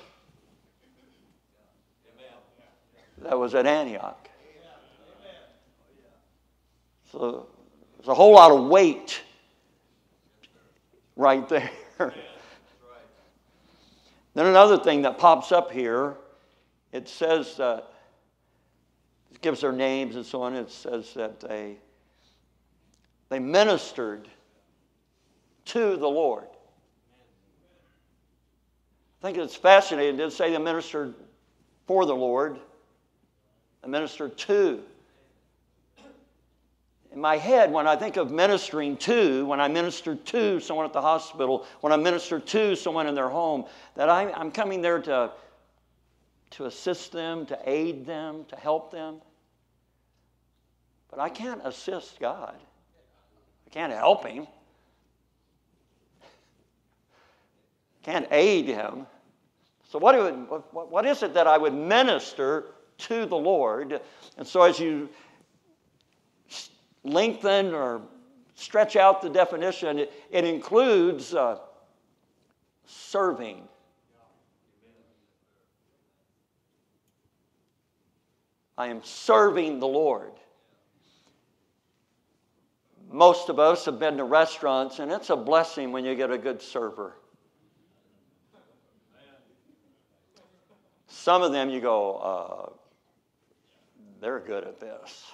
that was at Antioch. So there's a whole lot of weight right there. Then another thing that pops up here, it says that it gives their names and so on. It says that they they ministered to the Lord. I think it's fascinating. It didn't say they ministered for the Lord. They ministered to in my head, when I think of ministering to, when I minister to someone at the hospital, when I minister to someone in their home, that I'm, I'm coming there to, to assist them, to aid them, to help them. But I can't assist God, I can't help Him, can't aid Him. So, what, what is it that I would minister to the Lord? And so, as you lengthen or stretch out the definition, it, it includes uh, serving. I am serving the Lord. Most of us have been to restaurants, and it's a blessing when you get a good server. Some of them you go, uh, they're good at this.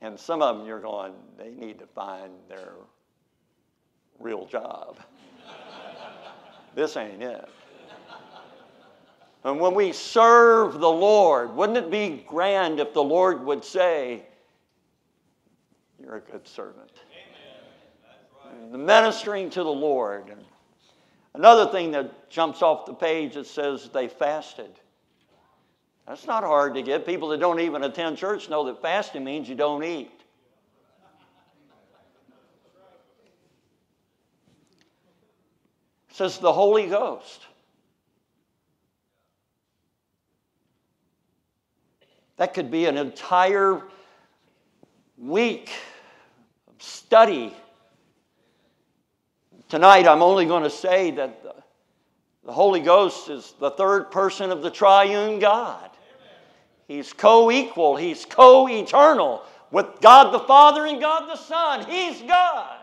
And some of them you're going, they need to find their real job. this ain't it. And when we serve the Lord, wouldn't it be grand if the Lord would say, You're a good servant? Right. The ministering to the Lord. And another thing that jumps off the page, it says they fasted. That's not hard to get. People that don't even attend church know that fasting means you don't eat. It says the Holy Ghost. That could be an entire week of study. Tonight, I'm only going to say that the, the Holy Ghost is the third person of the triune God. He's co equal, He's co eternal with God the Father and God the Son. He's God.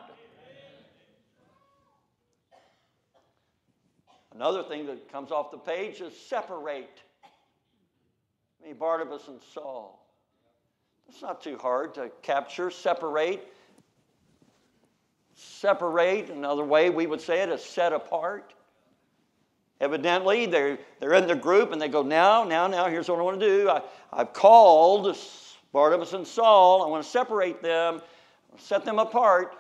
Another thing that comes off the page is separate. Me, Barnabas and Saul. It's not too hard to capture, separate. Separate, another way we would say it is set apart. Evidently, they're, they're in the group and they go, Now, now, now, here's what I want to do. I, I've called Barnabas and Saul. I want to separate them, set them apart.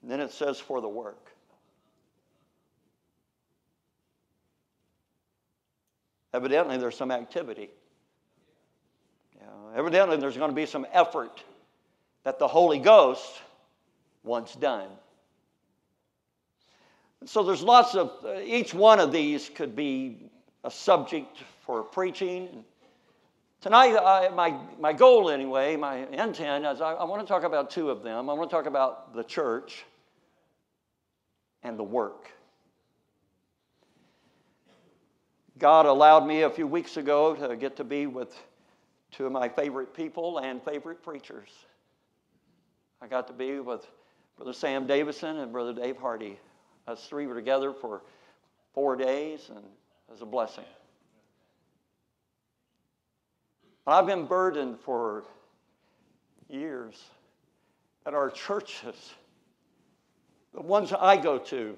And then it says, For the work. Evidently, there's some activity. Evidently, there's going to be some effort that the Holy Ghost wants done. So there's lots of, uh, each one of these could be a subject for preaching. Tonight, I, my, my goal anyway, my intent is I, I want to talk about two of them. I want to talk about the church and the work. God allowed me a few weeks ago to get to be with two of my favorite people and favorite preachers. I got to be with Brother Sam Davison and Brother Dave Hardy. Us three were together for four days, and it was a blessing. But I've been burdened for years at our churches. The ones I go to,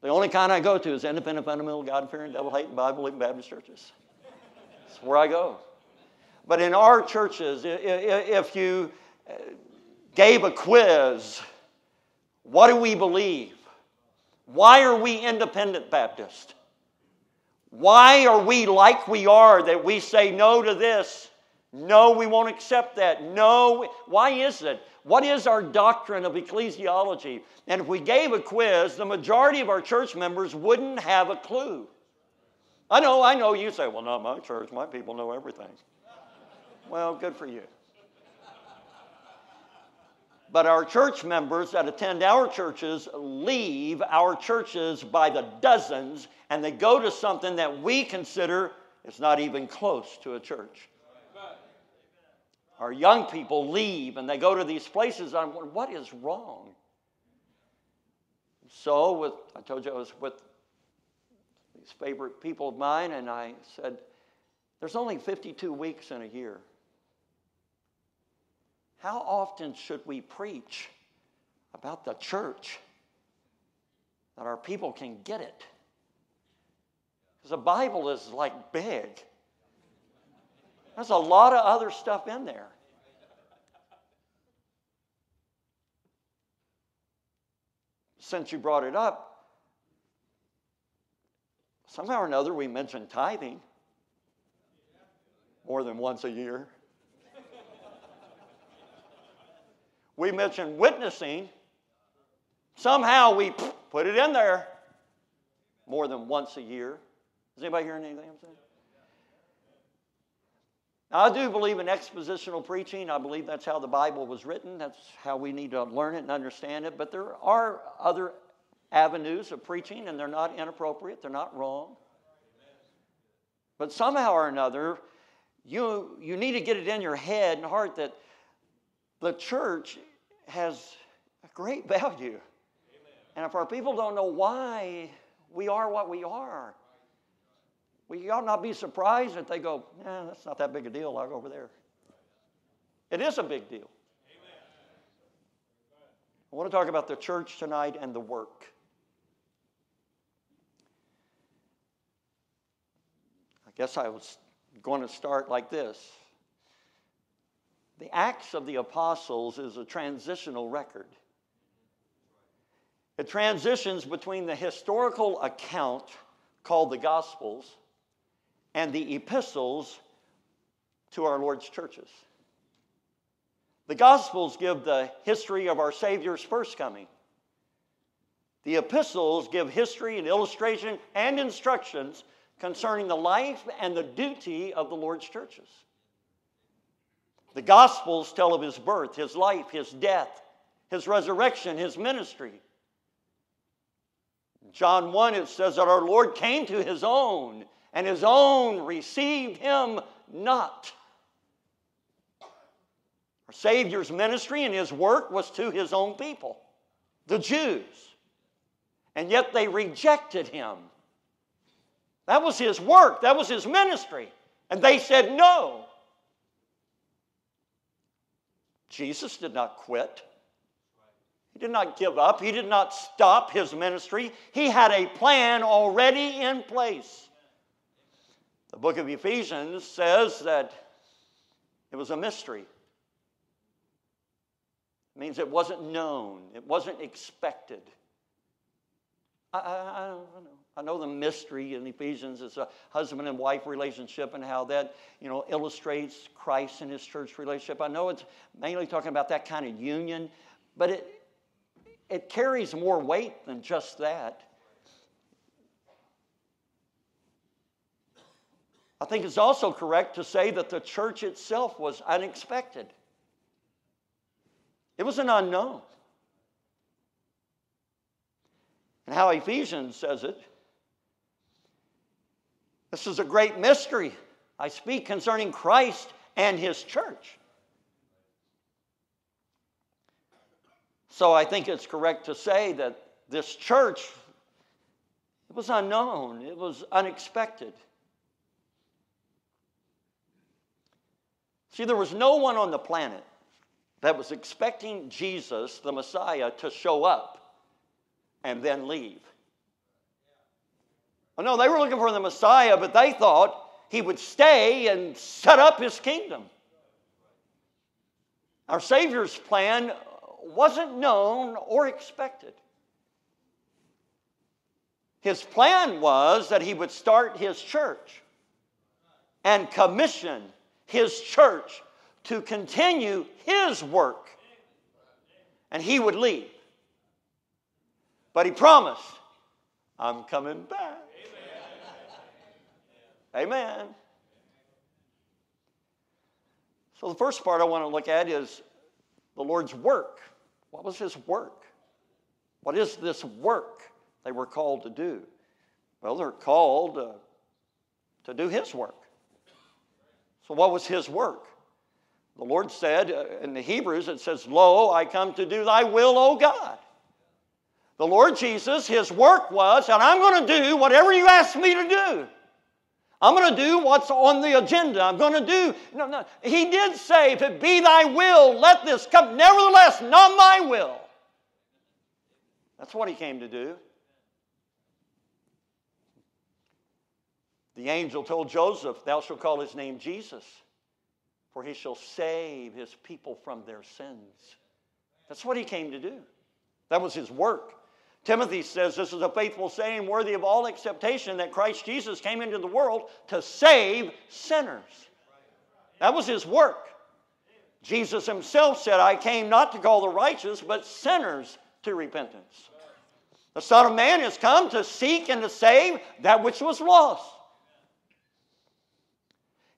the only kind I go to is independent, fundamental, God fearing, devil hating, Bible believing Baptist churches. That's where I go. But in our churches, if you gave a quiz, what do we believe? Why are we independent Baptist? Why are we like we are that we say no to this? No, we won't accept that. No, why is it? What is our doctrine of ecclesiology? And if we gave a quiz, the majority of our church members wouldn't have a clue. I know, I know. You say, well, not my church. My people know everything. Well, good for you. But our church members that attend our churches leave our churches by the dozens and they go to something that we consider is not even close to a church. Our young people leave and they go to these places. I'm wondering, what is wrong? So, with I told you I was with these favorite people of mine, and I said, There's only 52 weeks in a year. How often should we preach about the church that our people can get it? Because the Bible is like big. There's a lot of other stuff in there. Since you brought it up, somehow or another we mentioned tithing more than once a year. We mentioned witnessing. Somehow we put it in there more than once a year. Is anybody hearing anything I'm saying? Now, I do believe in expositional preaching. I believe that's how the Bible was written. That's how we need to learn it and understand it. But there are other avenues of preaching, and they're not inappropriate, they're not wrong. But somehow or another, you, you need to get it in your head and heart that the church has a great value. And if our people don't know why we are what we are, we ought not be surprised if they go, "Yeah, that's not that big a deal. I'll go over there. It is a big deal. I want to talk about the church tonight and the work. I guess I was going to start like this. The Acts of the Apostles is a transitional record. It transitions between the historical account called the Gospels and the epistles to our Lord's churches. The Gospels give the history of our Savior's first coming. The epistles give history and illustration and instructions concerning the life and the duty of the Lord's churches. The Gospels tell of his birth, his life, his death, his resurrection, his ministry. John 1, it says that our Lord came to his own, and his own received him not. Our Savior's ministry and his work was to his own people, the Jews. And yet they rejected him. That was his work, that was his ministry. And they said no. Jesus did not quit. He did not give up. He did not stop his ministry. He had a plan already in place. The book of Ephesians says that it was a mystery. It means it wasn't known, it wasn't expected. I, I, I, know, I know the mystery in Ephesians is a husband and wife relationship and how that you know illustrates Christ and his church relationship. I know it's mainly talking about that kind of union, but it it carries more weight than just that. I think it's also correct to say that the church itself was unexpected. It was an unknown. And how Ephesians says it this is a great mystery. I speak concerning Christ and his church. So I think it's correct to say that this church it was unknown, it was unexpected. See, there was no one on the planet that was expecting Jesus, the Messiah, to show up and then leave. Oh, no, they were looking for the Messiah, but they thought he would stay and set up his kingdom. Our Savior's plan wasn't known or expected. His plan was that he would start his church and commission his church to continue his work. And he would leave. But he promised, I'm coming back. Amen. So the first part I want to look at is the Lord's work. What was his work? What is this work they were called to do? Well, they're called uh, to do his work. So, what was his work? The Lord said uh, in the Hebrews, it says, Lo, I come to do thy will, O God. The Lord Jesus, his work was, and I'm going to do whatever you ask me to do. I'm going to do what's on the agenda. I'm going to do. No, no. He did say, if it be thy will, let this come. Nevertheless, not my will. That's what he came to do. The angel told Joseph, Thou shalt call his name Jesus, for he shall save his people from their sins. That's what he came to do. That was his work. Timothy says this is a faithful saying worthy of all acceptation that Christ Jesus came into the world to save sinners. That was his work. Jesus himself said, I came not to call the righteous, but sinners to repentance. The Son of Man has come to seek and to save that which was lost.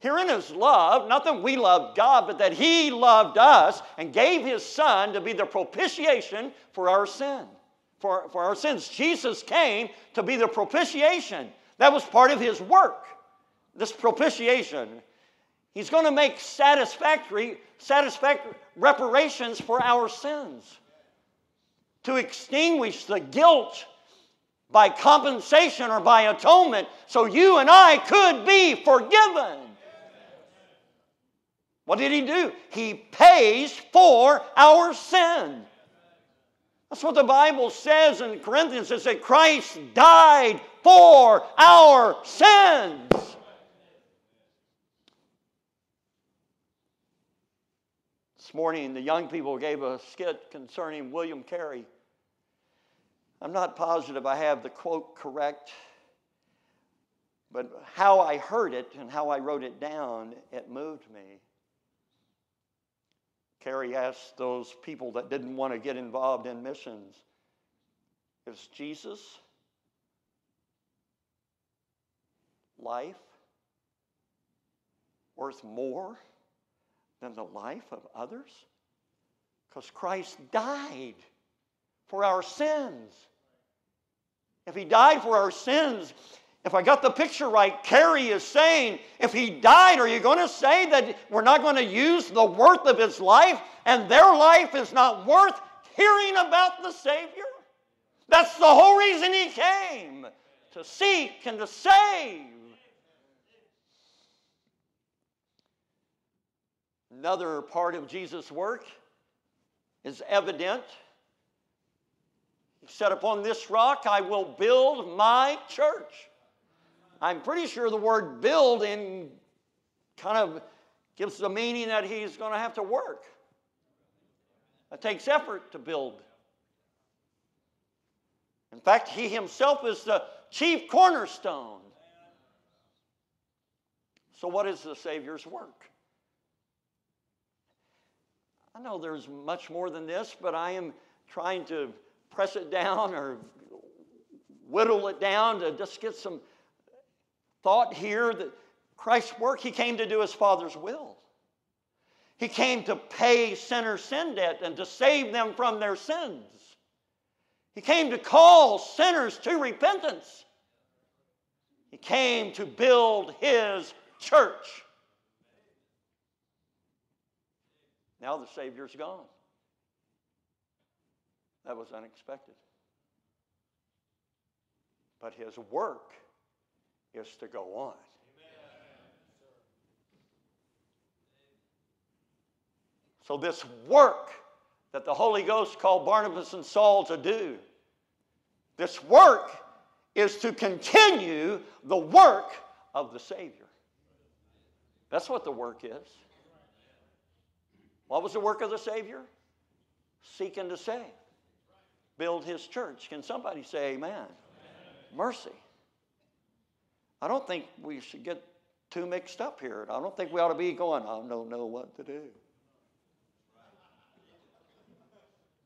Herein is love, not that we loved God, but that He loved us and gave His Son to be the propitiation for our sin. For, for our sins. Jesus came to be the propitiation. That was part of His work, this propitiation. He's going to make satisfactory, satisfactory reparations for our sins. To extinguish the guilt by compensation or by atonement so you and I could be forgiven. What did he do? He pays for our sin. That's what the Bible says in Corinthians. It said Christ died for our sins. This morning, the young people gave a skit concerning William Carey. I'm not positive I have the quote correct, but how I heard it and how I wrote it down, it moved me. Carey asked those people that didn't want to get involved in missions Is Jesus life worth more than the life of others? Because Christ died for our sins. If He died for our sins, if I got the picture right, Carey is saying, if he died, are you going to say that we're not going to use the worth of his life and their life is not worth hearing about the Savior? That's the whole reason he came to seek and to save. Another part of Jesus' work is evident. He said, Upon this rock I will build my church. I'm pretty sure the word build in kind of gives the meaning that he's going to have to work. It takes effort to build. In fact, he himself is the chief cornerstone. So, what is the Savior's work? I know there's much more than this, but I am trying to press it down or whittle it down to just get some thought here that Christ's work, he came to do his Father's will. He came to pay sinners' sin debt and to save them from their sins. He came to call sinners to repentance. He came to build his church. Now the Savior's gone. That was unexpected. But his work is to go on. So, this work that the Holy Ghost called Barnabas and Saul to do, this work is to continue the work of the Savior. That's what the work is. What was the work of the Savior? Seeking to save. Build his church. Can somebody say amen? amen? Mercy. I don't think we should get too mixed up here. I don't think we ought to be going, I don't know what to do.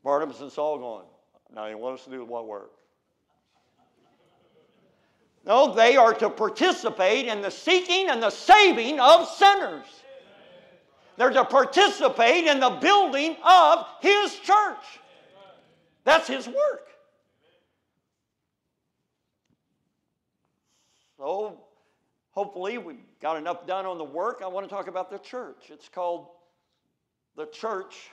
Barnabas and Saul going, now you want us to do what work? No, they are to participate in the seeking and the saving of sinners. They're to participate in the building of His church. That's His work. So, hopefully, we've got enough done on the work. I want to talk about the church. It's called the church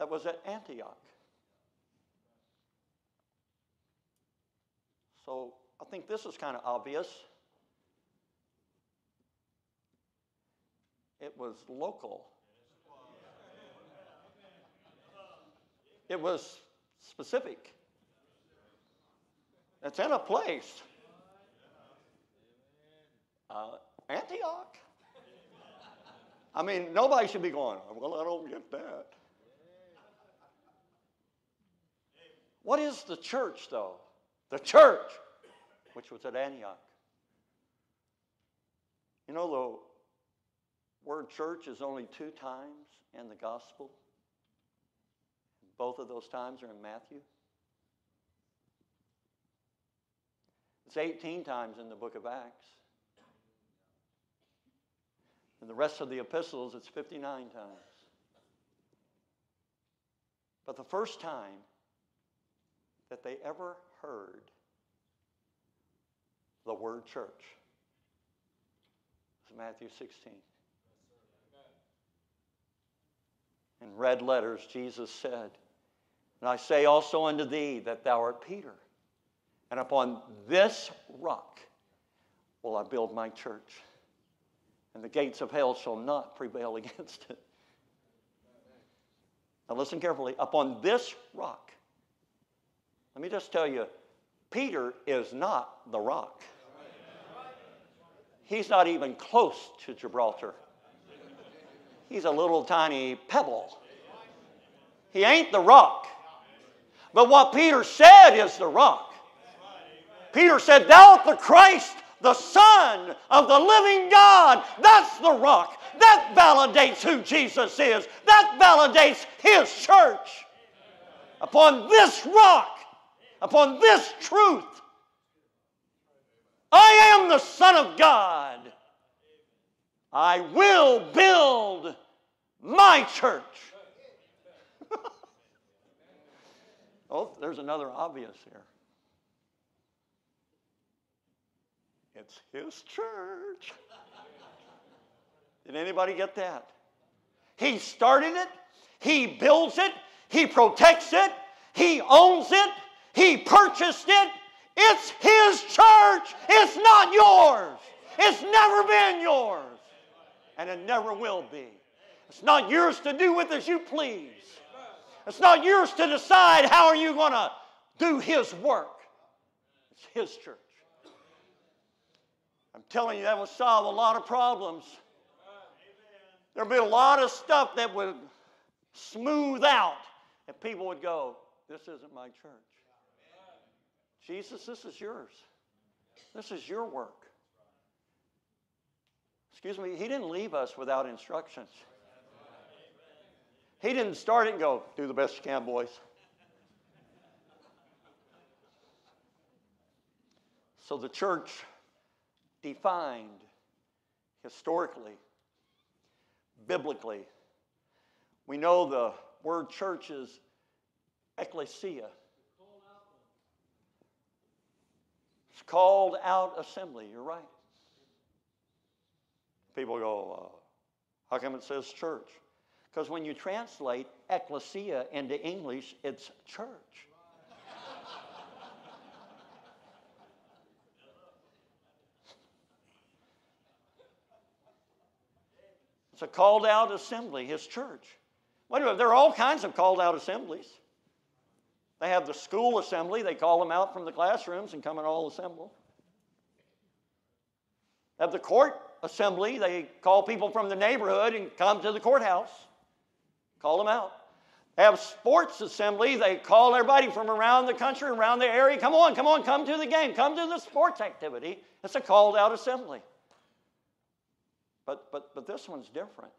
that was at Antioch. So, I think this is kind of obvious. It was local. It was specific. It's in a place. Uh, Antioch. I mean, nobody should be going, well, I don't get that. What is the church, though? The church, which was at Antioch. You know, the word church is only two times in the gospel. Both of those times are in Matthew. It's 18 times in the book of Acts. In the rest of the epistles, it's 59 times. But the first time that they ever heard the word church is Matthew 16. In red letters, Jesus said, And I say also unto thee that thou art Peter, and upon this rock will I build my church and the gates of hell shall not prevail against it. Now, listen carefully. Upon this rock, let me just tell you, Peter is not the rock. He's not even close to Gibraltar. He's a little tiny pebble. He ain't the rock. But what Peter said is the rock. Peter said, Thou art the Christ, the Son of the living God. That's the rock. That validates who Jesus is. That validates His church. Upon this rock, upon this truth, I am the Son of God. I will build my church. oh, there's another obvious here. It's his church. Did anybody get that? He started it, he builds it, he protects it, he owns it, he purchased it. It's his church. It's not yours. It's never been yours. And it never will be. It's not yours to do with as you please. It's not yours to decide how are you going to do his work. It's his church. I'm telling you, that would solve a lot of problems. There'll be a lot of stuff that would smooth out if people would go, This isn't my church. Jesus, this is yours. This is your work. Excuse me, He didn't leave us without instructions. He didn't start it and go, Do the best you can, boys. So the church defined historically, biblically. We know the word church is ecclesia. It's called out assembly. You're right. People go, uh, how come it says church? Because when you translate ecclesia into English, it's church. A called out assembly, his church. Wait a minute, there are all kinds of called out assemblies. They have the school assembly, they call them out from the classrooms and come and all assemble. They have the court assembly, they call people from the neighborhood and come to the courthouse, call them out. They have sports assembly, they call everybody from around the country, around the area, come on, come on, come to the game, come to the sports activity. It's a called out assembly. But, but, but this one's different.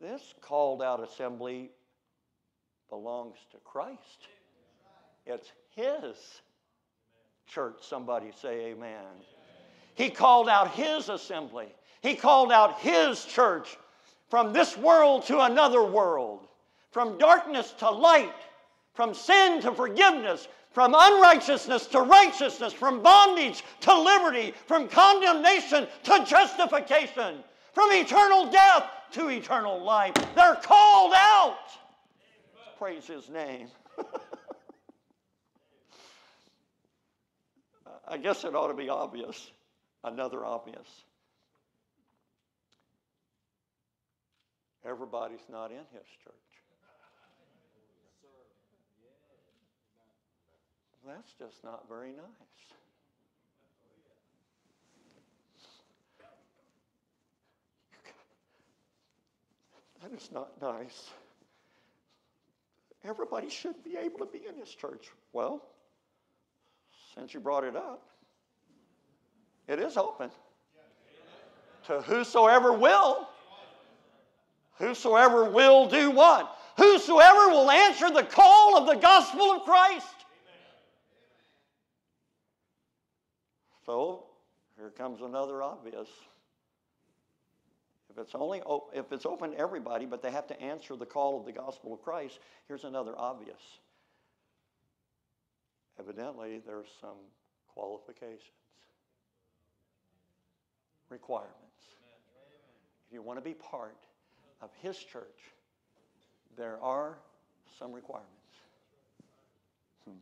This called out assembly belongs to Christ. It's his church. Somebody say amen. He called out his assembly. He called out his church from this world to another world, from darkness to light, from sin to forgiveness, from unrighteousness to righteousness, from bondage to liberty, from condemnation to justification, from eternal death to eternal life. They're called out. Praise his name. I guess it ought to be obvious, another obvious. Everybody's not in his church. That's just not very nice. That is not nice. Everybody should be able to be in his church. Well, since you brought it up, it is open to whosoever will. Whosoever will do what? Whosoever will answer the call of the gospel of Christ. So here comes another obvious. If it's only if it's open to everybody, but they have to answer the call of the gospel of Christ, here's another obvious. Evidently, there's some qualifications, requirements. If you want to be part of His church, there are some requirements. Hmm.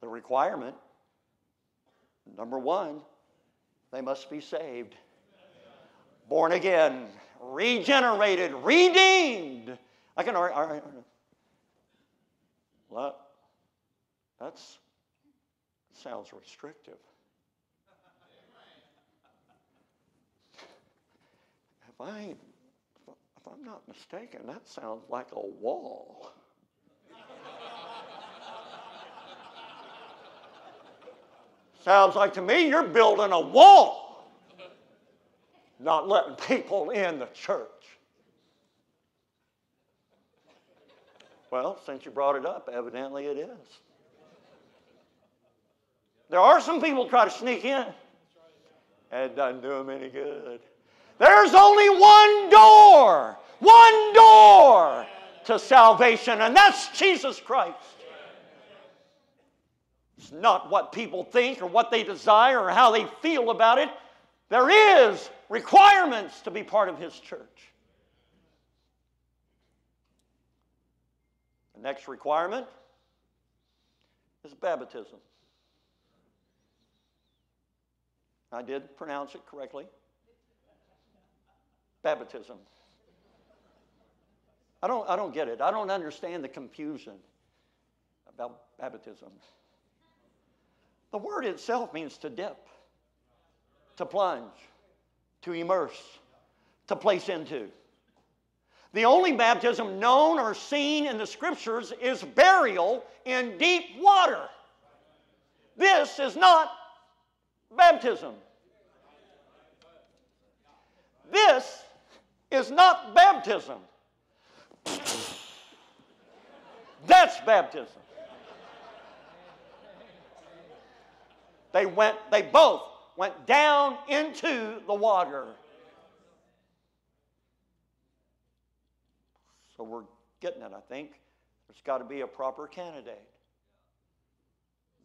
The requirement, number one, they must be saved, born again, regenerated, redeemed. I can. Well, that's sounds restrictive. If I, if I'm not mistaken, that sounds like a wall. Sounds like to me you're building a wall, not letting people in the church. Well, since you brought it up, evidently it is. There are some people try to sneak in. And it doesn't do them any good. There's only one door, one door to salvation, and that's Jesus Christ. Not what people think or what they desire or how they feel about it. There is requirements to be part of his church. The next requirement is baptism. I did pronounce it correctly. Baptism. I don't, I don't get it. I don't understand the confusion about baptism. The word itself means to dip, to plunge, to immerse, to place into. The only baptism known or seen in the scriptures is burial in deep water. This is not baptism. This is not baptism. That's baptism. They went, they both went down into the water. So we're getting it, I think. There's got to be a proper candidate.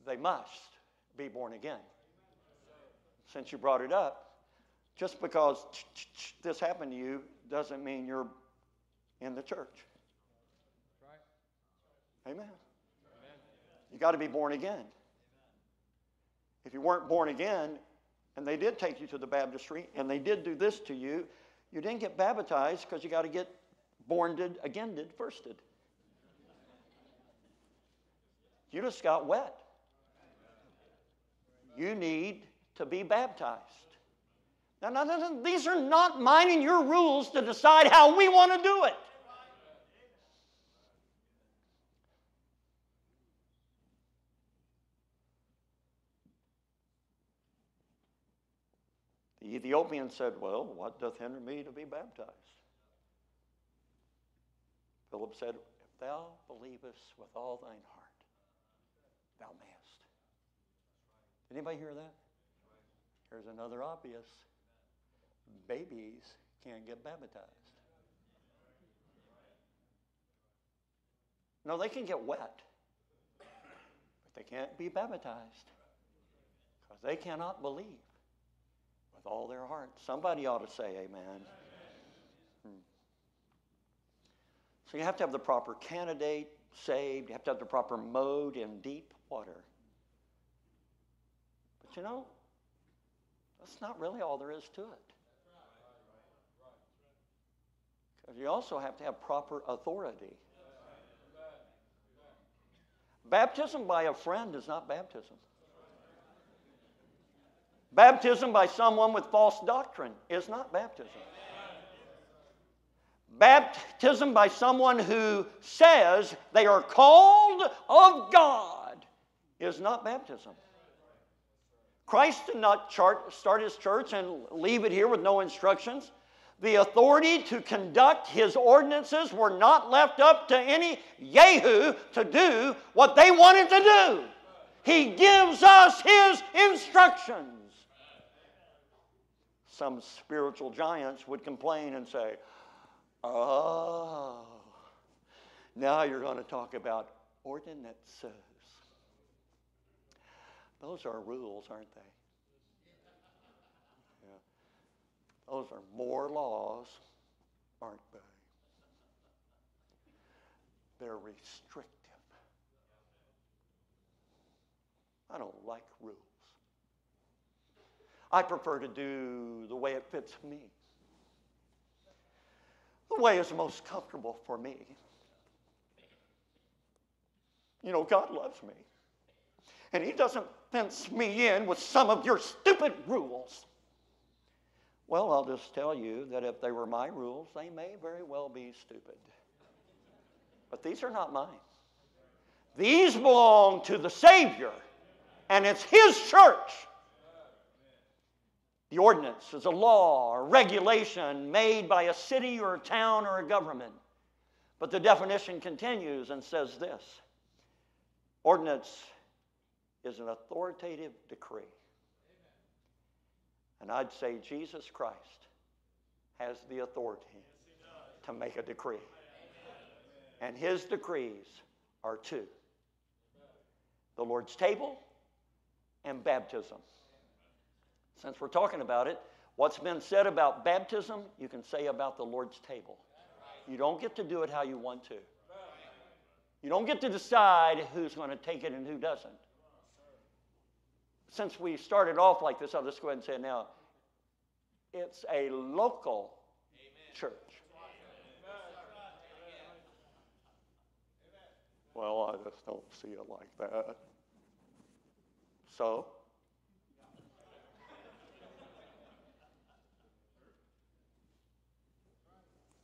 They must be born again. Since you brought it up, just because this happened to you doesn't mean you're in the church. Amen. You got to be born again. If you weren't born again and they did take you to the baptistry and they did do this to you, you didn't get baptized because you got to get born did again did first did. You just got wet. You need to be baptized. Now, now, now, these are not mine and your rules to decide how we want to do it. The Ethiopian said, Well, what doth hinder me to be baptized? Philip said, If thou believest with all thine heart, thou mayest. Did anybody hear that? Here's another obvious. Babies can't get baptized. No, they can get wet, but they can't be baptized because they cannot believe with all their heart. Somebody ought to say amen. Hmm. So you have to have the proper candidate saved, you have to have the proper mode in deep water. But you know, that's not really all there is to it. Because you also have to have proper authority. Baptism by a friend is not baptism. Baptism by someone with false doctrine is not baptism. Baptism by someone who says they are called of God is not baptism. Christ did not chart, start his church and leave it here with no instructions. The authority to conduct his ordinances were not left up to any Yahoo to do what they wanted to do. He gives us his instructions. Some spiritual giants would complain and say, Oh, now you're going to talk about ordinances. Those are rules, aren't they? Yeah. Those are more laws, aren't they? They're restrictive. I don't like rules. I prefer to do the way it fits me. The way is most comfortable for me. You know, God loves me. And He doesn't fence me in with some of your stupid rules. Well, I'll just tell you that if they were my rules, they may very well be stupid. But these are not mine. These belong to the Savior, and it's His church. The ordinance is a law or regulation made by a city or a town or a government. But the definition continues and says this ordinance is an authoritative decree. And I'd say Jesus Christ has the authority to make a decree. And his decrees are two the Lord's table and baptism. Since we're talking about it, what's been said about baptism, you can say about the Lord's table. You don't get to do it how you want to. You don't get to decide who's going to take it and who doesn't. Since we started off like this, I'll just go ahead and say it now. It's a local church. Well, I just don't see it like that. So,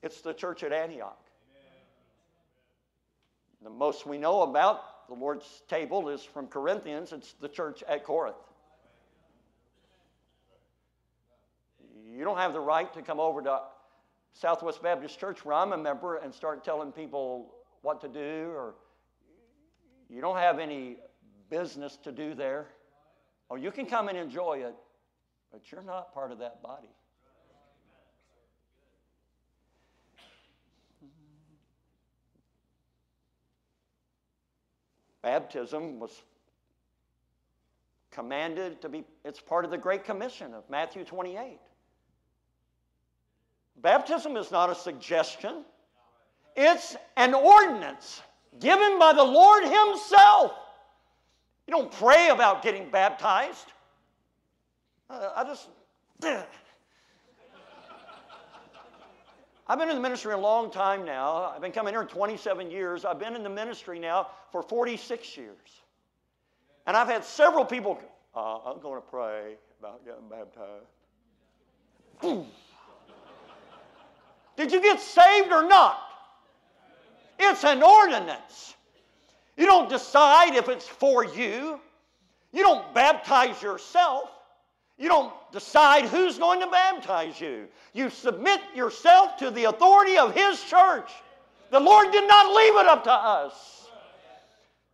it's the church at Antioch. The most we know about the Lord's table is from Corinthians, it's the church at Corinth. You don't have the right to come over to Southwest Baptist Church, where I'm a member, and start telling people what to do, or you don't have any business to do there. Or you can come and enjoy it, but you're not part of that body. Baptism was commanded to be, it's part of the Great Commission of Matthew 28. Baptism is not a suggestion, it's an ordinance given by the Lord Himself. You don't pray about getting baptized. Uh, I just. I've been in the ministry a long time now. I've been coming here 27 years. I've been in the ministry now for 46 years. And I've had several people, uh, I'm going to pray about getting baptized. Did you get saved or not? It's an ordinance. You don't decide if it's for you. You don't baptize yourself. You don't decide who's going to baptize you. You submit yourself to the authority of His church. The Lord did not leave it up to us.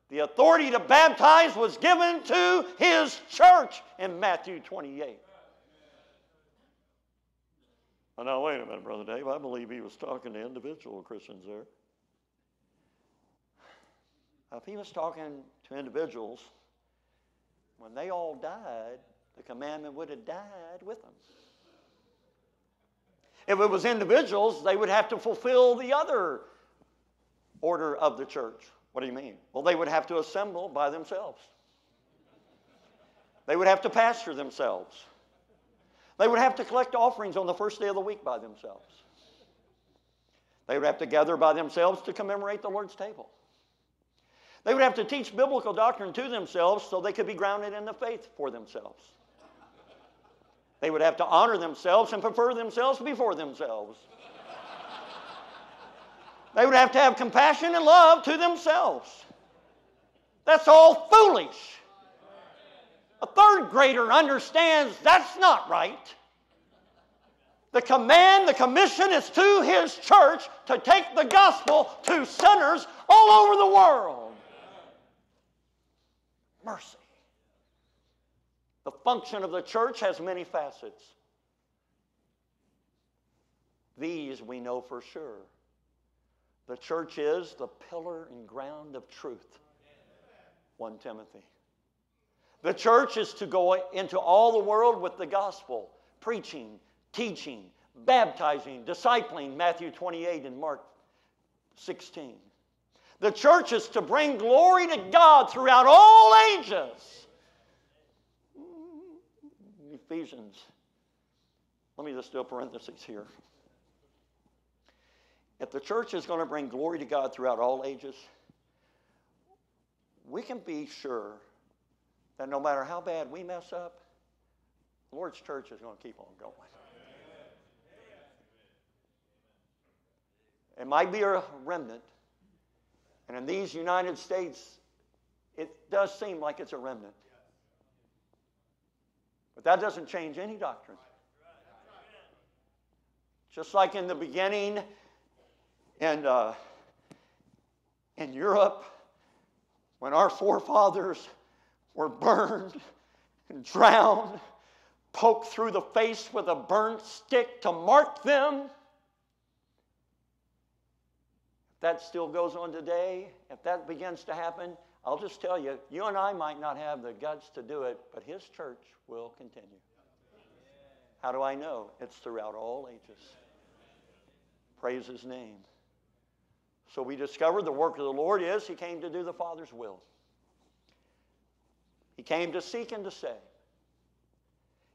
The authority to baptize was given to His church in Matthew 28. Oh, now, wait a minute, Brother Dave. I believe he was talking to individual Christians there. If he was talking to individuals, when they all died, the commandment would have died with them. If it was individuals, they would have to fulfill the other order of the church. What do you mean? Well, they would have to assemble by themselves. They would have to pastor themselves. They would have to collect offerings on the first day of the week by themselves. They would have to gather by themselves to commemorate the Lord's table. They would have to teach biblical doctrine to themselves so they could be grounded in the faith for themselves. They would have to honor themselves and prefer themselves before themselves. They would have to have compassion and love to themselves. That's all foolish. A third grader understands that's not right. The command, the commission is to his church to take the gospel to sinners all over the world. Mercy. The function of the church has many facets. These we know for sure. The church is the pillar and ground of truth. 1 Timothy. The church is to go into all the world with the gospel, preaching, teaching, baptizing, discipling, Matthew 28 and Mark 16. The church is to bring glory to God throughout all ages. Ephesians. Let me just do a parenthesis here. If the church is going to bring glory to God throughout all ages, we can be sure that no matter how bad we mess up, the Lord's church is going to keep on going. It might be a remnant, and in these United States, it does seem like it's a remnant. But that doesn't change any doctrine. Just like in the beginning, and uh, in Europe, when our forefathers were burned and drowned, poked through the face with a burnt stick to mark them. If that still goes on today, if that begins to happen, I'll just tell you, you and I might not have the guts to do it, but His church will continue. How do I know? It's throughout all ages. Praise His name. So we discovered the work of the Lord is He came to do the Father's will. He came to seek and to save.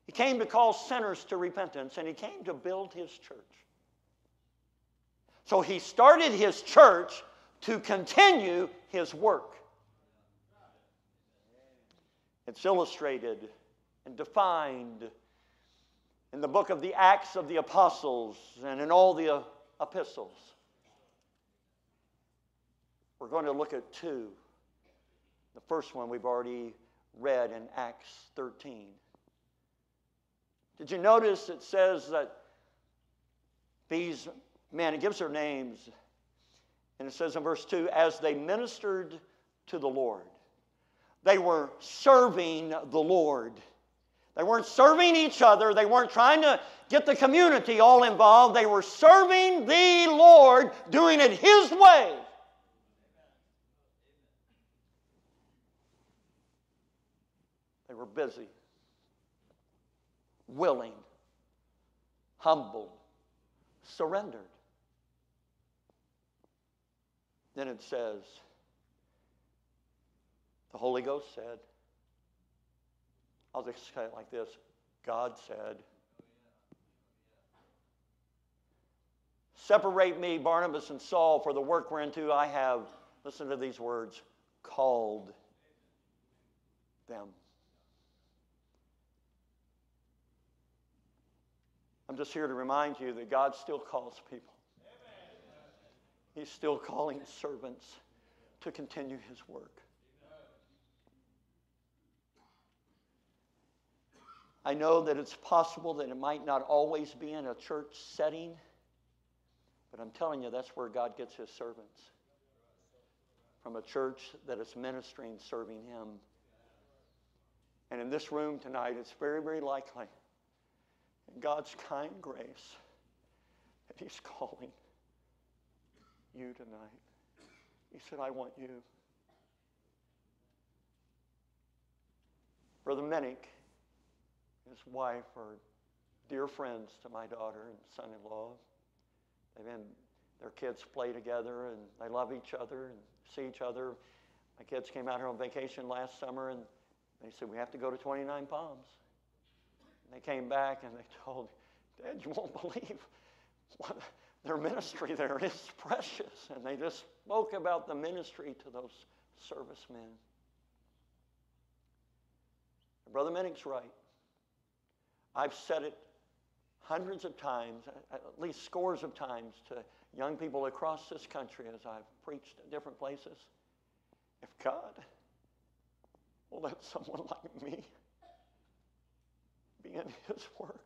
He came to call sinners to repentance, and He came to build His church. So He started His church to continue His work. It's illustrated and defined in the book of the Acts of the Apostles and in all the uh, epistles. We're going to look at two. The first one we've already read in Acts 13. Did you notice it says that these men, it gives their names, and it says in verse 2 as they ministered to the Lord, they were serving the Lord. They weren't serving each other. They weren't trying to get the community all involved. They were serving the Lord, doing it His way. They were busy, willing, humbled, surrendered. Then it says, the Holy Ghost said, I'll just say it like this God said, Separate me, Barnabas and Saul, for the work whereunto I have, listen to these words, called them. I'm just here to remind you that God still calls people. He's still calling servants to continue his work. I know that it's possible that it might not always be in a church setting, But I'm telling you, that's where God gets his servants. From a church that is ministering, serving him. And in this room tonight, it's very, very likely, in God's kind grace, that he's calling you tonight. He said, I want you. Brother Minnick, his wife, are dear friends to my daughter and son in law. They've been, their kids play together and they love each other and see each other. My kids came out here on vacation last summer and they said, We have to go to 29 Palms. And they came back and they told, Dad, you won't believe what their ministry there is precious. And they just spoke about the ministry to those servicemen. Brother Minnick's right. I've said it hundreds of times, uh, at least scores of times, to young people across this country as I've preached at different places. If God will let someone like me be in His work,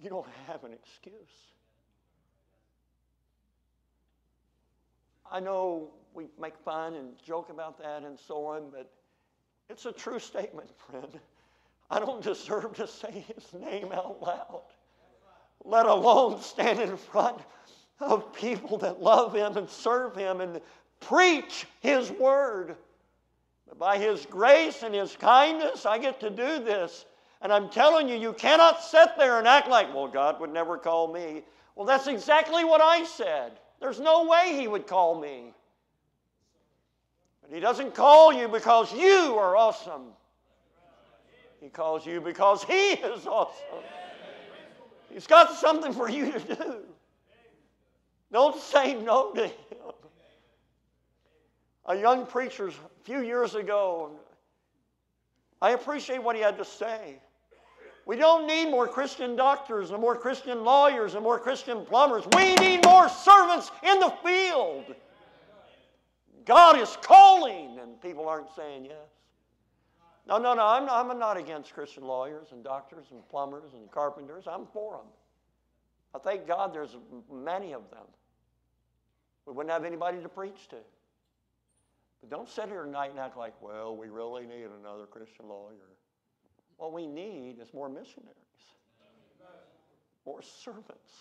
you don't have an excuse. I know we make fun and joke about that and so on, but it's a true statement, friend. I don't deserve to say his name out loud, let alone stand in front of people that love him and serve him and preach his word. But by his grace and his kindness, I get to do this. And I'm telling you, you cannot sit there and act like, well, God would never call me. Well, that's exactly what I said. There's no way he would call me. But he doesn't call you because you are awesome. He calls you because he is awesome. He's got something for you to do. Don't say no to him. A young preacher a few years ago, I appreciate what he had to say. We don't need more Christian doctors and more Christian lawyers and more Christian plumbers. We need more servants in the field. God is calling, and people aren't saying yes. No, no, no, I'm, I'm not against Christian lawyers and doctors and plumbers and carpenters. I'm for them. I thank God there's many of them. We wouldn't have anybody to preach to. But don't sit here tonight and act like, well, we really need another Christian lawyer. What we need is more missionaries, more servants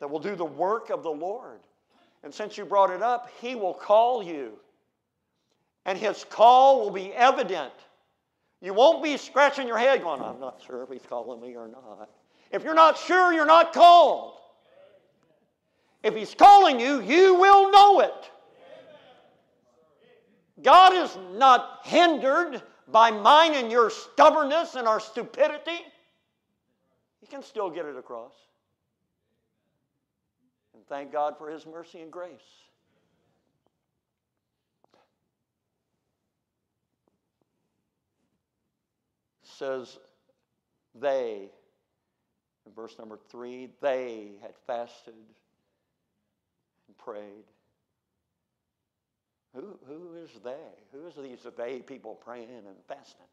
that will do the work of the Lord. And since you brought it up, He will call you. And His call will be evident. You won't be scratching your head going, I'm not sure if He's calling me or not. If you're not sure, you're not called. If He's calling you, you will know it. God is not hindered by mine and your stubbornness and our stupidity. He can still get it across. And thank God for His mercy and grace. Says they, in verse number three, they had fasted and prayed. Who, who is they? Who is these they people praying and fasting?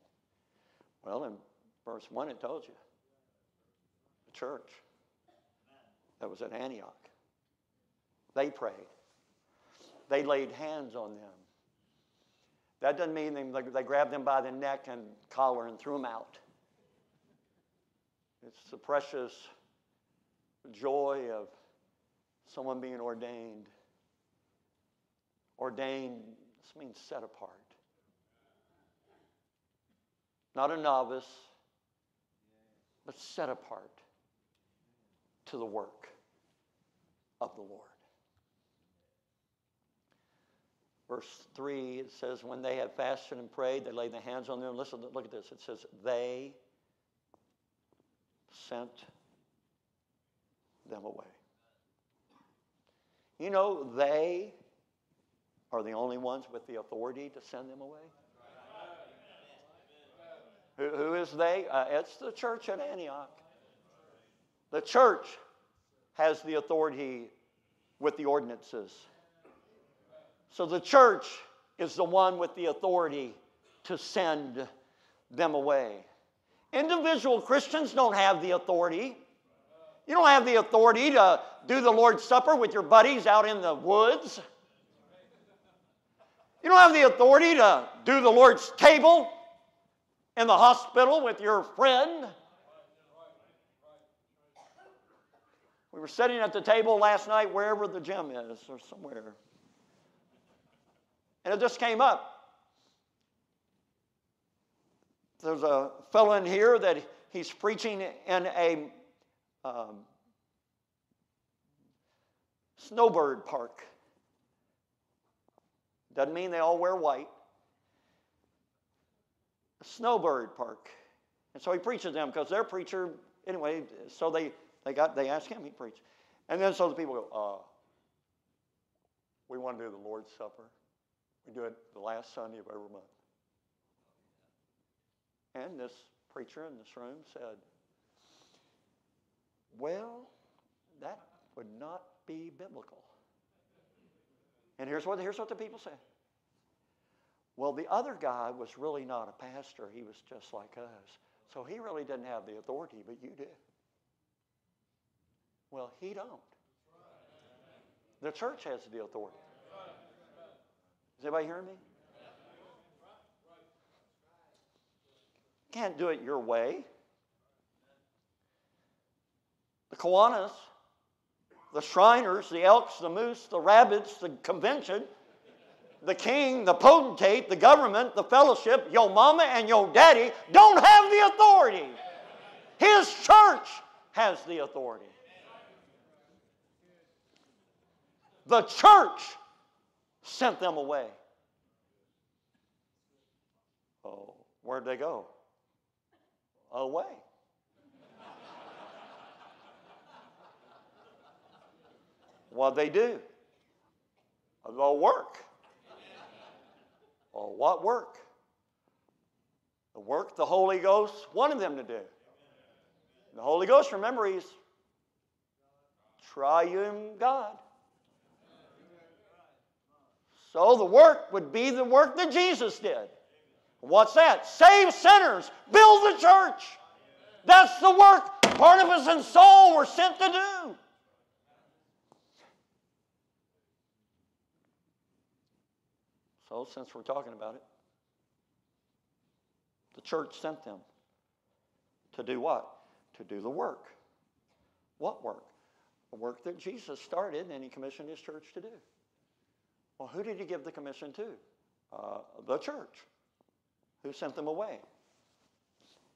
Well, in verse 1, it tells you the church that was at Antioch. They prayed, they laid hands on them. That doesn't mean they, they grabbed them by the neck and collar and threw them out. It's the precious joy of someone being ordained. Ordained, this means set apart. Not a novice, but set apart to the work of the Lord. Verse 3, it says, When they had fasted and prayed, they laid their hands on them. Listen, look at this. It says, They sent them away. You know, they are the only ones with the authority to send them away. Who, who is they? Uh, it's the church at Antioch. The church has the authority with the ordinances. So the church is the one with the authority to send them away. Individual Christians don't have the authority You don't have the authority to do the Lord's Supper with your buddies out in the woods. You don't have the authority to do the Lord's table in the hospital with your friend. We were sitting at the table last night, wherever the gym is, or somewhere. And it just came up. There's a fellow in here that he's preaching in a um, snowbird park. Doesn't mean they all wear white. Snowbird park. And so he preaches them because their preacher, anyway, so they, they got they asked him, he preached. And then so the people go, uh, we want to do the Lord's Supper. We do it the last Sunday of every month. And this preacher in this room said, Well, that would not be biblical. And here's what, here's what the people said. Well, the other guy was really not a pastor. He was just like us. So he really didn't have the authority, but you do. Well, he don't. The church has the authority. Is anybody hearing me? Can't do it your way. The Kiwanis, the Shriners, the Elks, the Moose, the Rabbits, the convention, the king, the potentate, the government, the fellowship, your mama and your daddy don't have the authority. His church has the authority. The church sent them away. Oh, where'd they go? Away. What'd they do? They'll work. Or what work? The work the Holy Ghost wanted them to do. The Holy Ghost, remember, He's triune God. So the work would be the work that Jesus did. What's that? Save sinners, build the church. That's the work Barnabas and Saul were sent to do. So, since we're talking about it, the church sent them to do what? To do the work. What work? The work that Jesus started and he commissioned his church to do. Well, who did he give the commission to? Uh, the church. Who sent them away?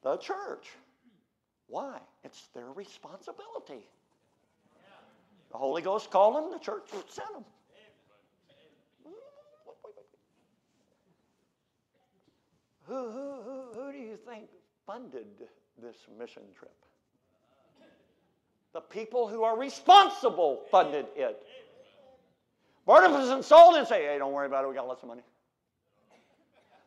The church. Why? It's their responsibility. The Holy Ghost called them, the church sent them. Who, who, who, who do you think funded this mission trip? The people who are responsible funded it. Barnabas and Saul didn't say, hey, don't worry about it, we got lots of money.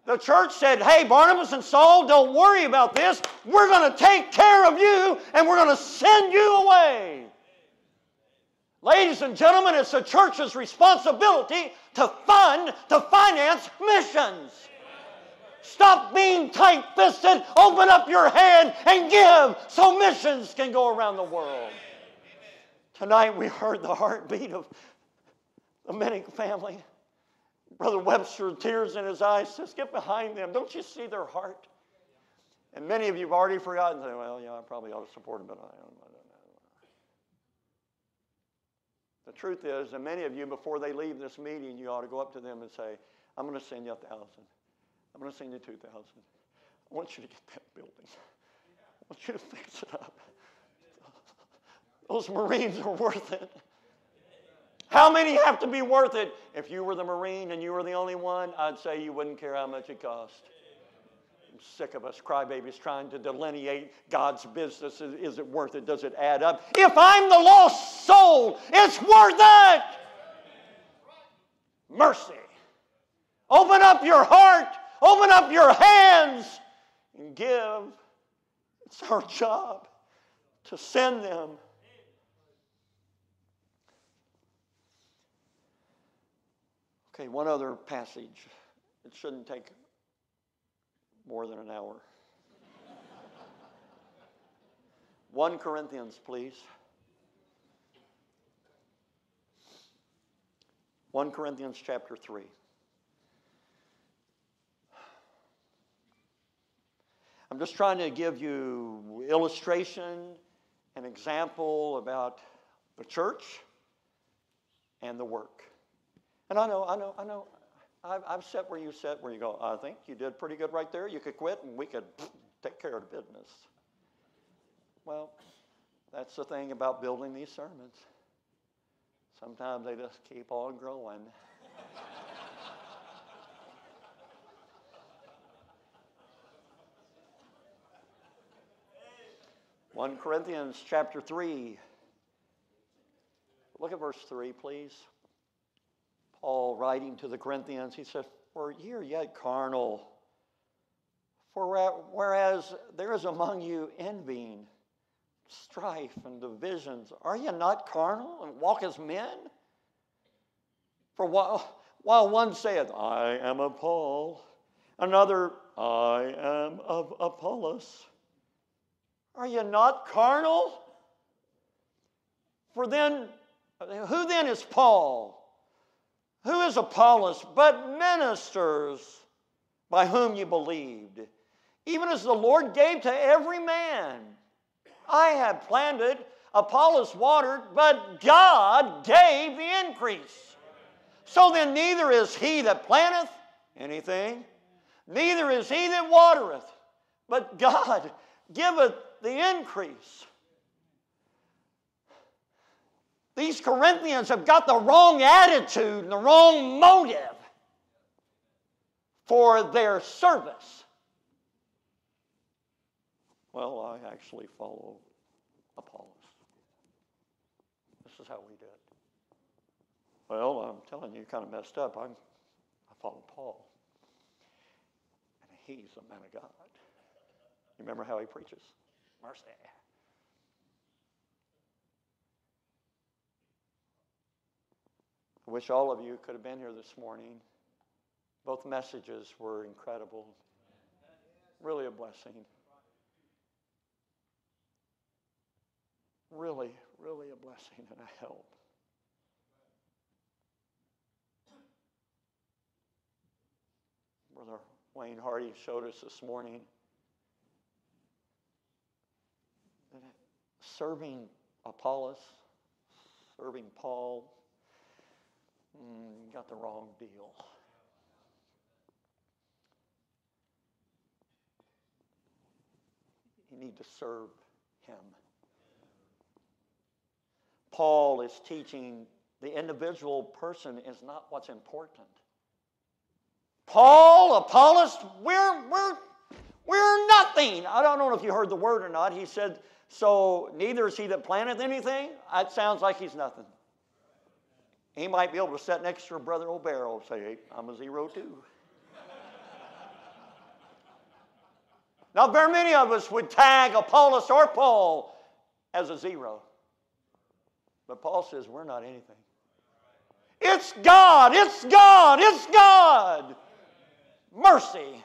The church said, hey, Barnabas and Saul, don't worry about this. We're going to take care of you and we're going to send you away. Ladies and gentlemen, it's the church's responsibility to fund, to finance missions. Stop being tight fisted. Open up your hand and give so missions can go around the world. Tonight we heard the heartbeat of the Minnick family. Brother Webster, tears in his eyes, says, Get behind them. Don't you see their heart? And many of you have already forgotten. Say, well, yeah, I probably ought to support them, but I don't know. The truth is, and many of you, before they leave this meeting, you ought to go up to them and say, I'm going to send you a thousand. I'm going to send you 2,000. I want you to get that building. I want you to fix it up. Those Marines are worth it. How many have to be worth it? If you were the Marine and you were the only one, I'd say you wouldn't care how much it cost. I'm sick of us crybabies trying to delineate God's business. Is, it worth it? Does it add up? If I'm the lost soul, it's worth it. Mercy. Open up your heart Open up your hands and give. It's our job to send them. Okay, one other passage. It shouldn't take more than an hour. 1 Corinthians, please. 1 Corinthians chapter 3. I'm just trying to give you illustration, an example about the church and the work. And I know, I know, I know, I've, I've sat where you sat, where you go, I think you did pretty good right there. You could quit and we could take care of the business. Well, that's the thing about building these sermons. Sometimes they just keep on growing. 1 Corinthians chapter 3. Look at verse 3, please. Paul writing to the Corinthians, he says, For ye are yet carnal. For whereas there is among you envying, strife, and divisions, are ye not carnal and walk as men? For while, while one saith, I am of Paul, another, I am of Apollos are ye not carnal? For then, who then is Paul? Who is Apollos but ministers by whom you believed? Even as the Lord gave to every man. I have planted, Apollos watered, but God gave the increase. So then, neither is he that planteth anything, neither is he that watereth, but God giveth the increase. These Corinthians have got the wrong attitude and the wrong motive for their service. Well, I actually follow Apollos. This is how we do it. Well, I'm telling you, you, kind of messed up. I'm, I follow Paul. And he's a man of God. You remember how he preaches? Mercy. I wish all of you could have been here this morning. Both messages were incredible. Really a blessing. Really, really a blessing and a help. Brother Wayne Hardy showed us this morning serving Apollos, serving Paul, mm, got the wrong deal. You need to serve him. Paul is teaching the individual person is not what's important. Paul, Apollos, we're, we're, we're nothing. I don't know if you heard the word or not. He said, so neither is he that planteth anything. That sounds like he's nothing. He might be able to sit next to brother O'Barrow and say, hey, I'm a zero too. now, very many of us would tag Apollos or Paul as a zero. But Paul says we're not anything. It's God, it's God, it's God. Mercy.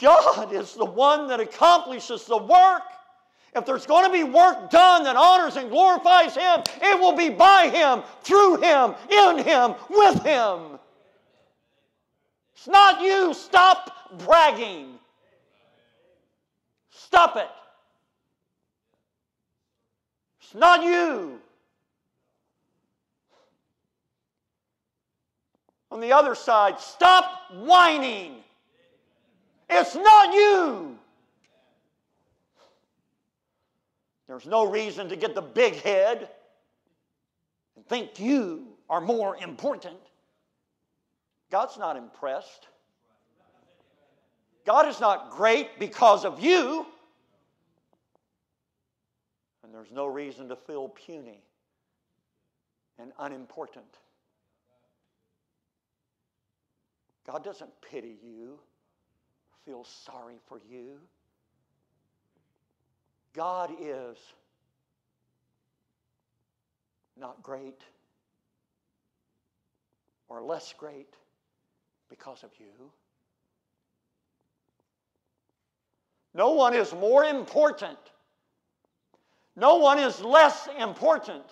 God is the one that accomplishes the work. If there's going to be work done that honors and glorifies Him, it will be by Him, through Him, in Him, with Him. It's not you. Stop bragging. Stop it. It's not you. On the other side, stop whining. It's not you. There's no reason to get the big head and think you are more important. God's not impressed. God is not great because of you. And there's no reason to feel puny and unimportant. God doesn't pity you feel sorry for you. God is not great or less great because of you. No one is more important. No one is less important.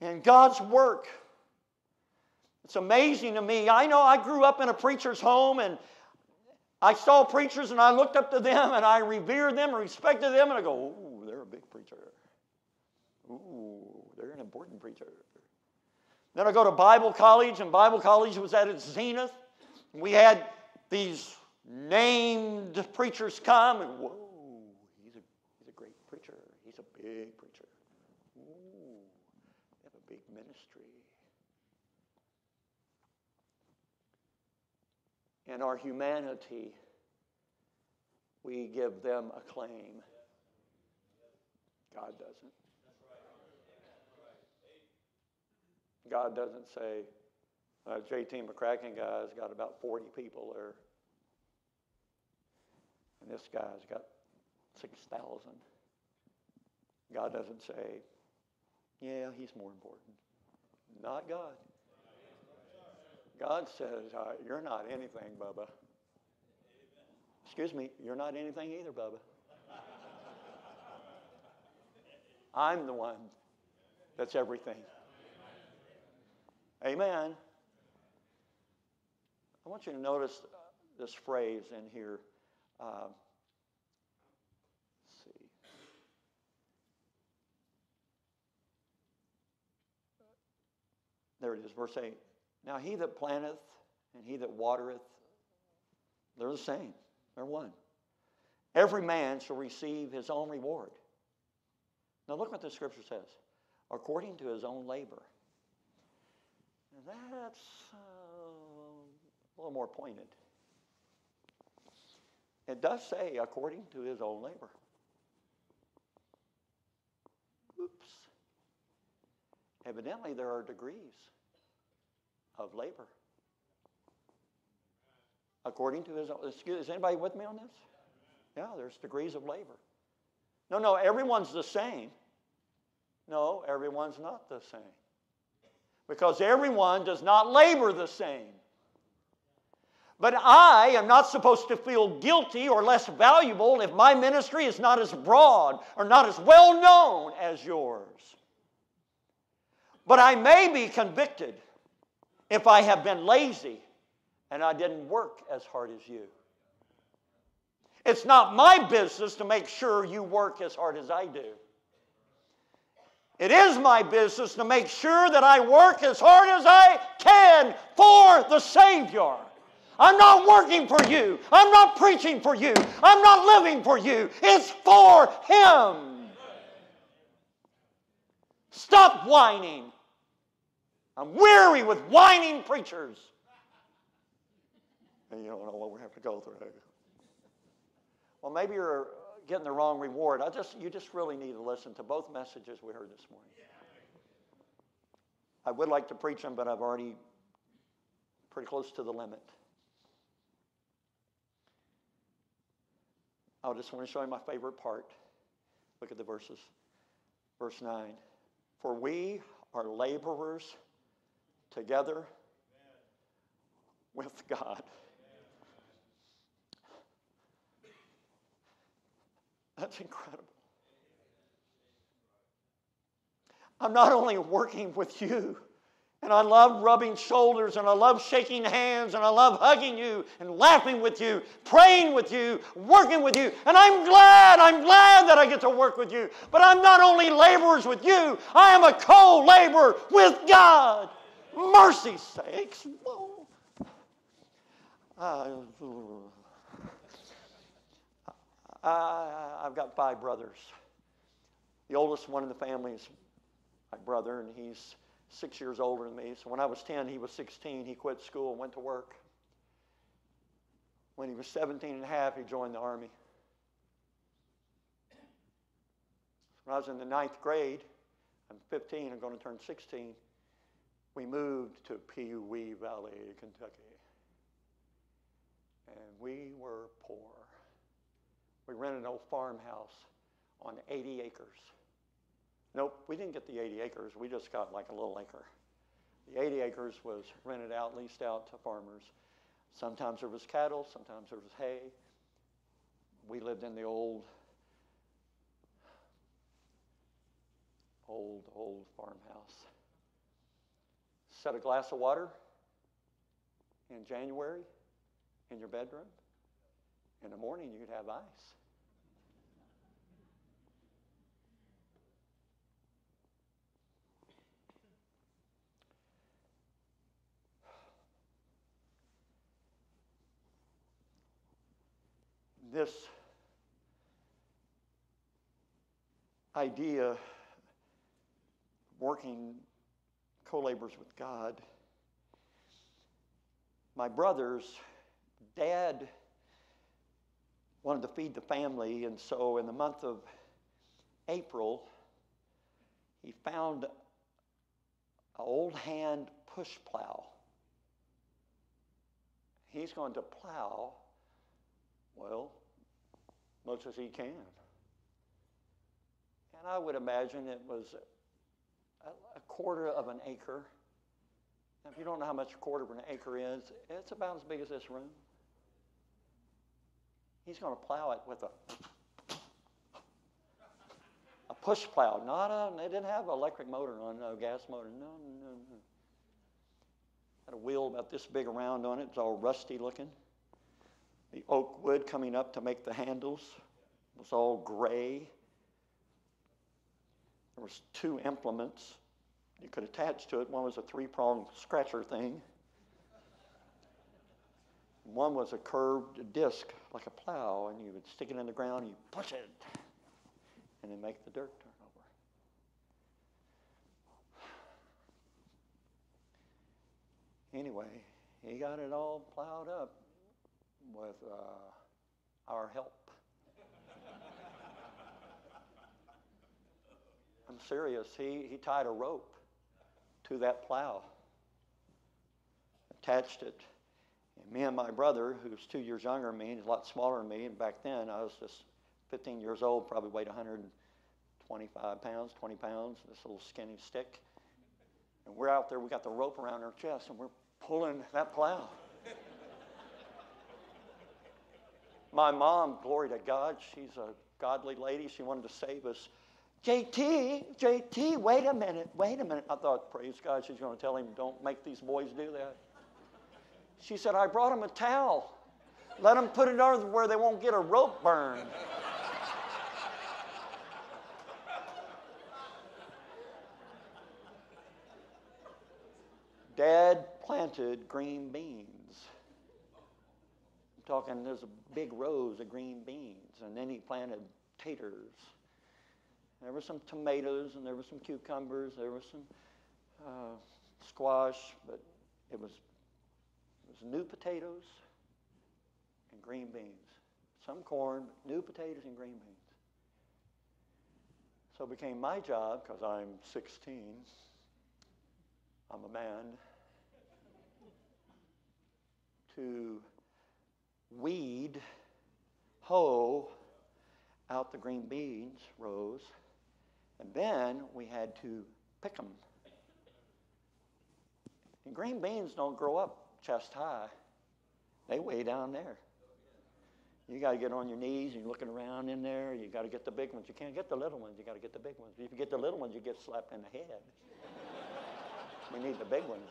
in God's work. It's amazing to me. I know I grew up in a preacher's home and I saw preachers and I looked up to them and I revered them and respected them and I go, ooh, they're a big preacher. Ooh, they're an important preacher. Then I go to Bible college and Bible college was at its zenith. We had these named preachers come and whoa, he's a, he's a great preacher. He's a big preacher. Ooh, they have a big ministry. In our humanity, we give them a claim. God doesn't. God doesn't say, uh, JT McCracken guy's got about 40 people there. And this guy's got 6,000. God doesn't say, yeah, he's more important. Not God. God says, uh, You're not anything, Bubba. Excuse me, you're not anything either, Bubba. I'm the one that's everything. Amen. I want you to notice this phrase in here. Uh, see. There it is, verse 8. Now he that planteth and he that watereth, they're the same. They're one. Every man shall receive his own reward. Now look what the scripture says according to his own labor. Now that's uh, a little more pointed. It does say according to his own labor. Oops. Evidently, there are degrees of labor. According to his. Excuse, is anybody with me on this? Yeah, there's degrees of labor. No, no, everyone's the same. No, everyone's not the same. Because everyone does not labor the same. But I am not supposed to feel guilty or less valuable if my ministry is not as broad or not as well known as yours. But I may be convicted if I have been lazy and I didn't work as hard as you. It's not my business to make sure you work as hard as I do. It is my business to make sure that I work as hard as I can for the Savior. I'm not working for you. I'm not preaching for you. I'm not living for you. It's for Him. Stop whining. I'm weary with whining preachers. And you don't know what we're have to go through. Well, maybe you're getting the wrong reward. I just, you just really need to listen to both messages we heard this morning. I would like to preach them, but I've already pretty close to the limit. I just want to show you my favorite part. Look at the verses. Verse 9. For we are laborers together with God. That's incredible. I'm not only working with you, and I love rubbing shoulders, and I love shaking hands, and I love hugging you, and laughing with you, praying with you, working with you. And I'm glad, I'm glad that I get to work with you. But I'm not only laborers with you, I am a co laborer with God. Mercy sakes. Uh, I've got five brothers. The oldest one in the family is my brother, and he's six years older than me. So when I was 10, he was 16. He quit school and went to work. When he was 17 and a half, he joined the Army. When I was in the ninth grade, I'm 15, I'm going to turn 16, we moved to Pewee Valley, Kentucky. And we were poor. We rented an old farmhouse on 80 acres. Nope, we didn't get the 80 acres. We just got like a little acre. The 80 acres was rented out, leased out to farmers. Sometimes there was cattle, sometimes there was hay. We lived in the old, old, old farmhouse. Set a glass of water in January in your bedroom. In the morning, you'd have ice. This idea working co with God. My brothers, dad wanted to feed the family, and so in the month of April, he found an old hand push plow. He's going to plow, well, much as he can. And I would imagine it was a, quarter of an acre. Now, if you don't know how much a quarter of an acre is, it's about as big as this room. He's going to plow it with a a push plow, not a. It didn't have an electric motor on, no gas motor. No, no, no. Had a wheel about this big around on it. It's all rusty looking. The oak wood coming up to make the handles was all gray. There was two implements you could attach to it. One was a three-pronged scratcher thing. One was a curved disc, like a plow, and you would stick it in the ground, and you push it, and then make the dirt turn over. Anyway, he got it all plowed up with uh, our help. I'm serious. He, he tied a rope to that plow, attached it. And me and my brother, who's two years younger than me, and a lot smaller than me, and back then I was just 15 years old, probably weighed 125 pounds, 20 pounds, this little skinny stick. And we're out there, we got the rope around our chest, and we're pulling that plow. my mom, glory to God, she's a godly lady. She wanted to save us. JT, JT, wait a minute, wait a minute. I thought, praise God, she's going to tell him, don't make these boys do that. She said, I brought him a towel. Let them put it on where they won't get a rope burn. Dad planted green beans. I'm talking, there's a big rows of green beans, and then he planted taters. There were some tomatoes, and there were some cucumbers, there was some uh, squash, but it was, it was new potatoes and green beans. Some corn, but new potatoes and green beans. So it became my job, because I'm 16, I'm a man, to weed, hoe out the green beans rows, and then we had to pick them. And green beans don't grow up chest high, they way down there. You got to get on your knees and you're looking around in there. You got to get the big ones. You can't get the little ones. You got to get the big ones. If you get the little ones, you get slapped in the head. we need the big ones.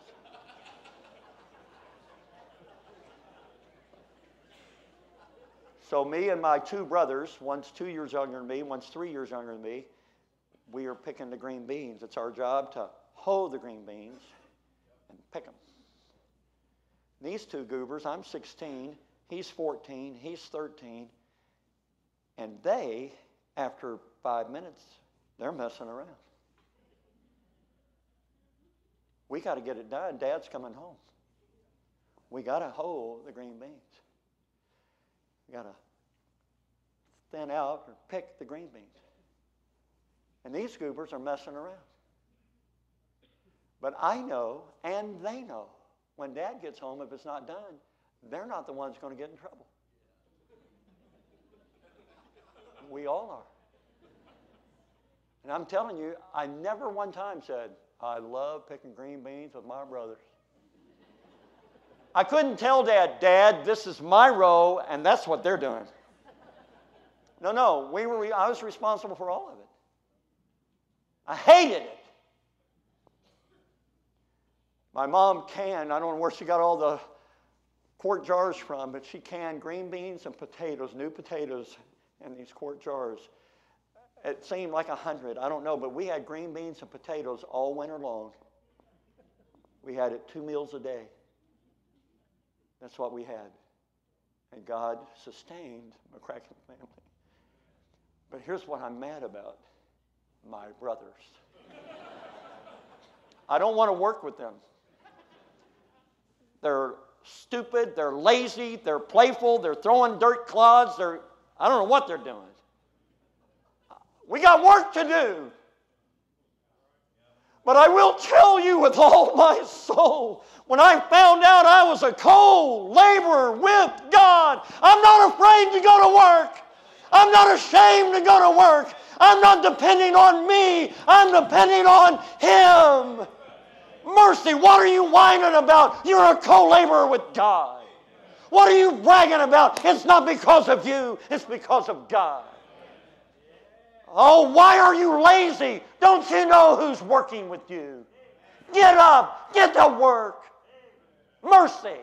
So me and my two brothers, one's two years younger than me, one's three years younger than me, we are picking the green beans. It's our job to hoe the green beans and pick them. These two goobers, I'm 16, he's 14, he's 13, and they, after five minutes, they're messing around. We got to get it done. Dad's coming home. We got to hoe the green beans. We got to thin out or pick the green beans. And these goobers are messing around. But I know, and they know, when dad gets home, if it's not done, they're not the ones going to get in trouble. We all are. And I'm telling you, I never one time said, I love picking green beans with my brothers. I couldn't tell dad, Dad, this is my row, and that's what they're doing. No, no, we were, I was responsible for all of it. I hated it. My mom canned, I don't know where she got all the quart jars from, but she canned green beans and potatoes, new potatoes, in these quart jars. It seemed like a hundred, I don't know, but we had green beans and potatoes all winter long. We had it two meals a day. That's what we had. And God sustained McCracken family. But here's what I'm mad about my brothers. I don't want to work with them. They're stupid, they're lazy, they're playful, they're throwing dirt clods, they're I don't know what they're doing. We got work to do. But I will tell you with all my soul, when I found out I was a co laborer with God, I'm not afraid to go to work. I'm not ashamed to go to work. I'm not depending on me, I'm depending on Him. Mercy, what are you whining about? You're a co laborer with God. What are you bragging about? It's not because of you, it's because of God. Oh, why are you lazy? Don't you know who's working with you? Get up, get to work. Mercy.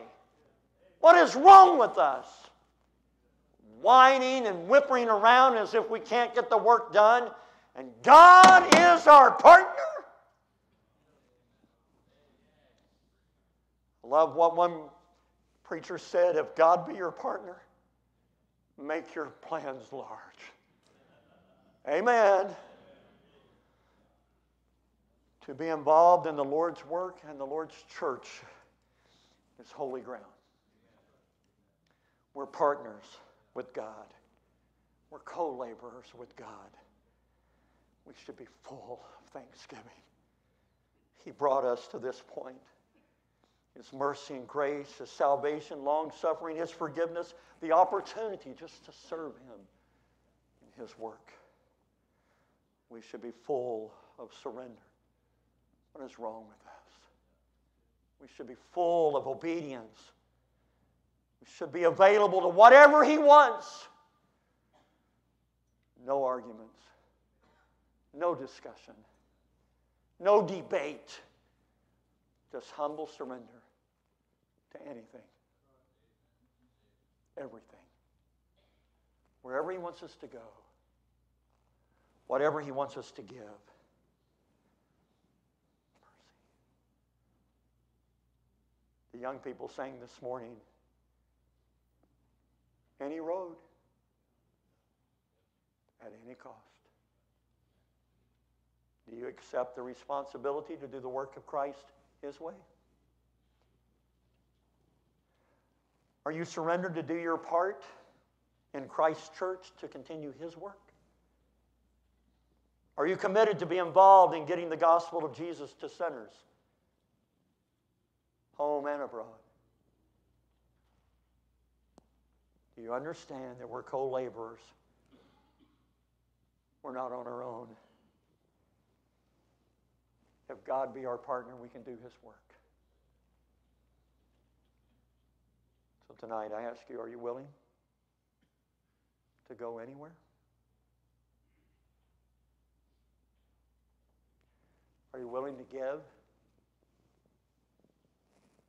What is wrong with us? Whining and whimpering around as if we can't get the work done, and God is our partner? I love what one preacher said if God be your partner, make your plans large. Amen. To be involved in the Lord's work and the Lord's church is holy ground. We're partners with God, we're co laborers with God. We should be full of thanksgiving. He brought us to this point. His mercy and grace, His salvation, long suffering, His forgiveness, the opportunity just to serve Him in His work. We should be full of surrender. What is wrong with us? We should be full of obedience. Should be available to whatever He wants. No arguments, no discussion, no debate, just humble surrender to anything, everything. Wherever He wants us to go, whatever He wants us to give. The young people sang this morning any road at any cost. Do you accept the responsibility to do the work of Christ His way? Are you surrendered to do your part in Christ's church to continue His work? Are you committed to be involved in getting the gospel of Jesus to sinners, home and abroad? Do you understand that we're co laborers? We're not on our own. If God be our partner, we can do His work. So tonight, I ask you are you willing to go anywhere? Are you willing to give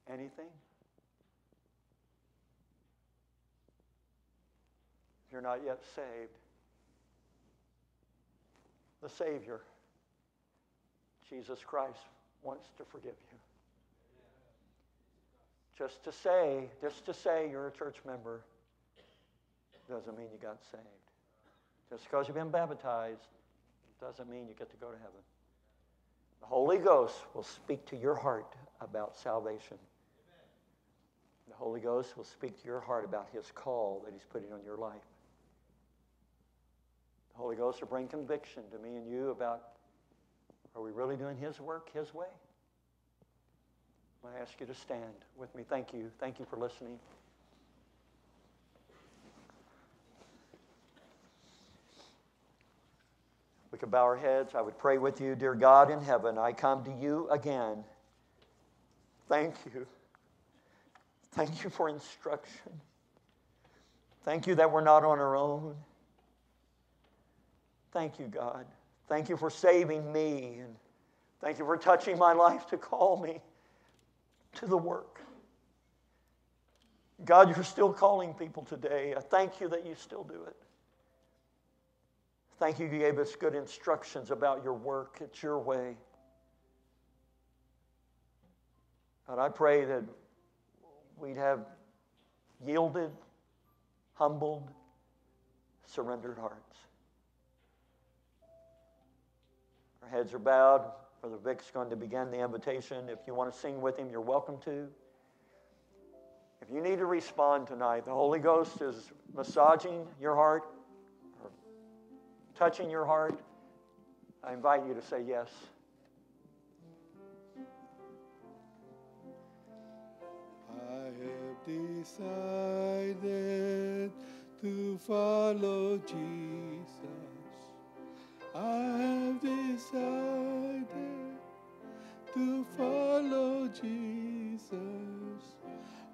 anything? You're not yet saved, the Savior, Jesus Christ, wants to forgive you. Just to say, just to say you're a church member doesn't mean you got saved. Just because you've been baptized doesn't mean you get to go to heaven. The Holy Ghost will speak to your heart about salvation. The Holy Ghost will speak to your heart about His call that He's putting on your life. Holy Ghost will bring conviction to me and you about are we really doing His work His way? I ask you to stand with me. Thank you. Thank you for listening. We could bow our heads. I would pray with you, dear God in heaven. I come to you again. Thank you. Thank you for instruction. Thank you that we're not on our own. Thank you, God. Thank you for saving me. And thank you for touching my life to call me to the work. God, you're still calling people today. I thank you that you still do it. Thank you, you gave us good instructions about your work. It's your way. God, I pray that we'd have yielded, humbled, surrendered hearts. Our heads are bowed. Brother Vic's going to begin the invitation. If you want to sing with him, you're welcome to. If you need to respond tonight, the Holy Ghost is massaging your heart or touching your heart. I invite you to say yes. I have decided to follow Jesus. I have decided to follow Jesus.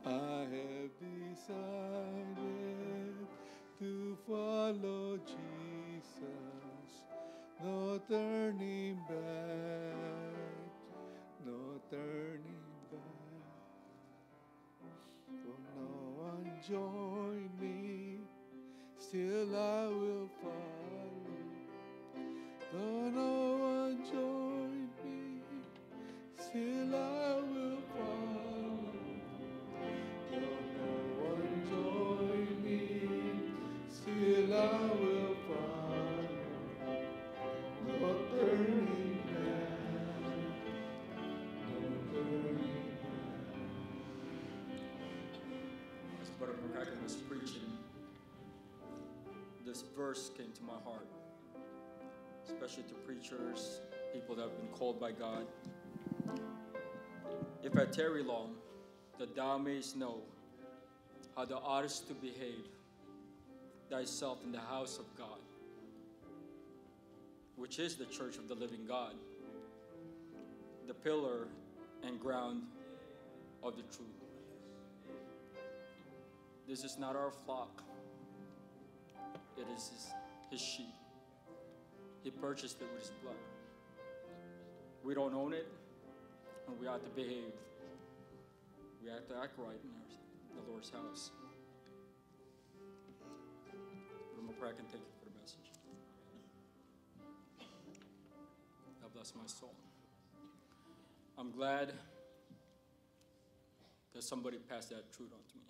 I have decided to follow Jesus. No turning back, no turning back. Though no one join me, still I will follow. Though no one join me, still I will. Though no one me, still I will back, turning As Brother was preaching, this verse came to my heart, especially to preachers, people that have been called by God. If I tarry long, that thou mayest know how thou oughtest to behave thyself in the house of God, which is the church of the living God, the pillar and ground of the truth. This is not our flock. It is his, his sheep. He purchased it with his blood. We don't own it, and we ought to behave. We have to act right in our, the Lord's house. Brother McCracken, thank you for the message. God bless my soul. I'm glad that somebody passed that truth on to me.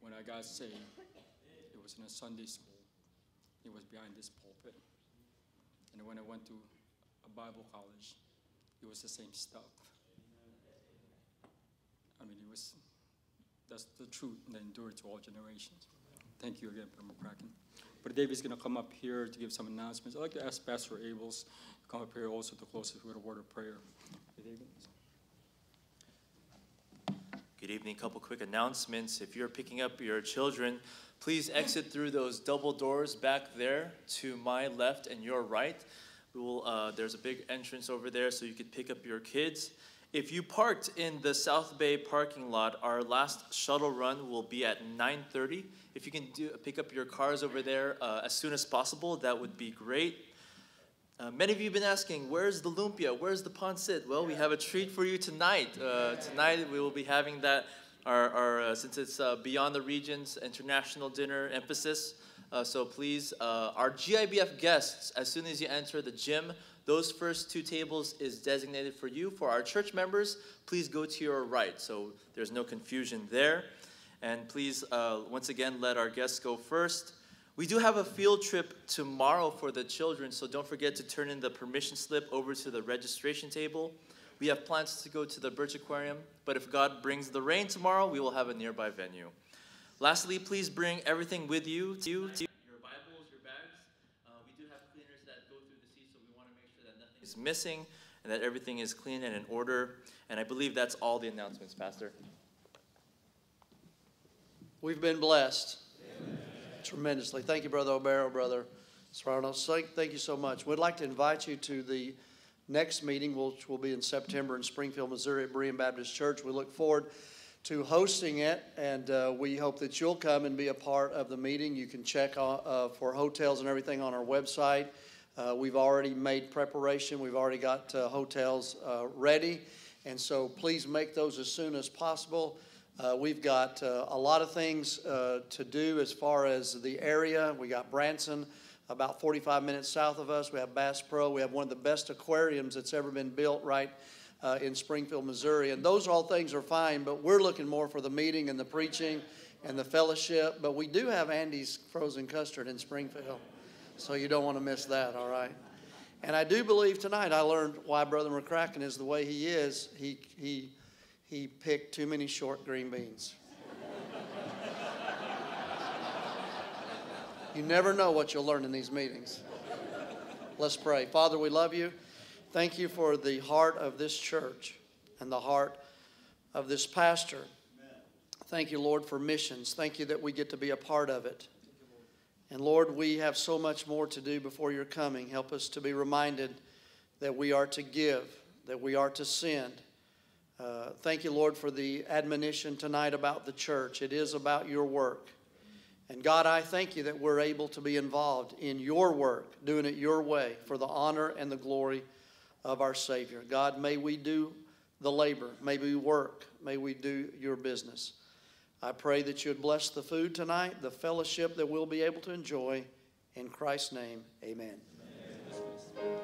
When I got saved, it was in a Sunday school. It was behind this pulpit. And when I went to a Bible college, it was the same stuff. I mean, it was, that's the truth and endured to all generations. Thank you again, Brother McCracken. But David's going to come up here to give some announcements. I'd like to ask Pastor Abels to come up here also to close with a word of prayer. David? Good evening. A couple quick announcements. If you're picking up your children, please exit through those double doors back there to my left and your right. We will, uh, there's a big entrance over there so you could pick up your kids. If you parked in the South Bay parking lot, our last shuttle run will be at 9:30. If you can do, pick up your cars over there uh, as soon as possible, that would be great. Uh, many of you have been asking, where's the lumpia? Where's the pancit? Well, we have a treat for you tonight. Uh, tonight we will be having that, our, our uh, since it's uh, Beyond the Regions International Dinner emphasis. Uh, so please, uh, our GIBF guests, as soon as you enter the gym, those first two tables is designated for you. For our church members, please go to your right. So there's no confusion there. And please, once again, let our guests go first. We do have a field trip tomorrow for the children, so don't forget to turn in the permission slip over to the registration table. We have plans to go to the Birch Aquarium, but if God brings the rain tomorrow, we will have a nearby venue. Lastly, please bring everything with you. To, to your Bibles, your bags. Uh, we do have cleaners that go through the seats, so we want to make sure that nothing is missing and that everything is clean and in order. And I believe that's all the announcements, Pastor. We've been blessed tremendously. Thank you, Brother Obero, Brother Serrano. Thank you so much. We'd like to invite you to the next meeting, which will be in September in Springfield, Missouri at Berean Baptist Church. We look forward to hosting it, and uh, we hope that you'll come and be a part of the meeting. You can check on, uh, for hotels and everything on our website. Uh, we've already made preparation. We've already got uh, hotels uh, ready, And so please make those as soon as possible. Uh, we've got uh, a lot of things uh, to do as far as the area. We got Branson about 45 minutes south of us. We have Bass Pro. We have one of the best aquariums that's ever been built right uh, in Springfield, Missouri. And those all things are fine, but we're looking more for the meeting and the preaching and the fellowship. But we do have Andy's frozen custard in Springfield, so you don't want to miss that, all right? And I do believe tonight I learned why Brother McCracken is the way he is. He, he, he picked too many short green beans. You never know what you'll learn in these meetings. Let's pray. Father, we love you. Thank you for the heart of this church and the heart of this pastor. Thank you, Lord, for missions. Thank you that we get to be a part of it. And Lord, we have so much more to do before your coming. Help us to be reminded that we are to give, that we are to send. Uh, thank you, Lord, for the admonition tonight about the church. It is about your work. And God, I thank you that we're able to be involved in your work, doing it your way for the honor and the glory of our Savior. God, may we do the labor, may we work, may we do your business. I pray that you would bless the food tonight, the fellowship that we'll be able to enjoy. In Christ's name, amen. Amen.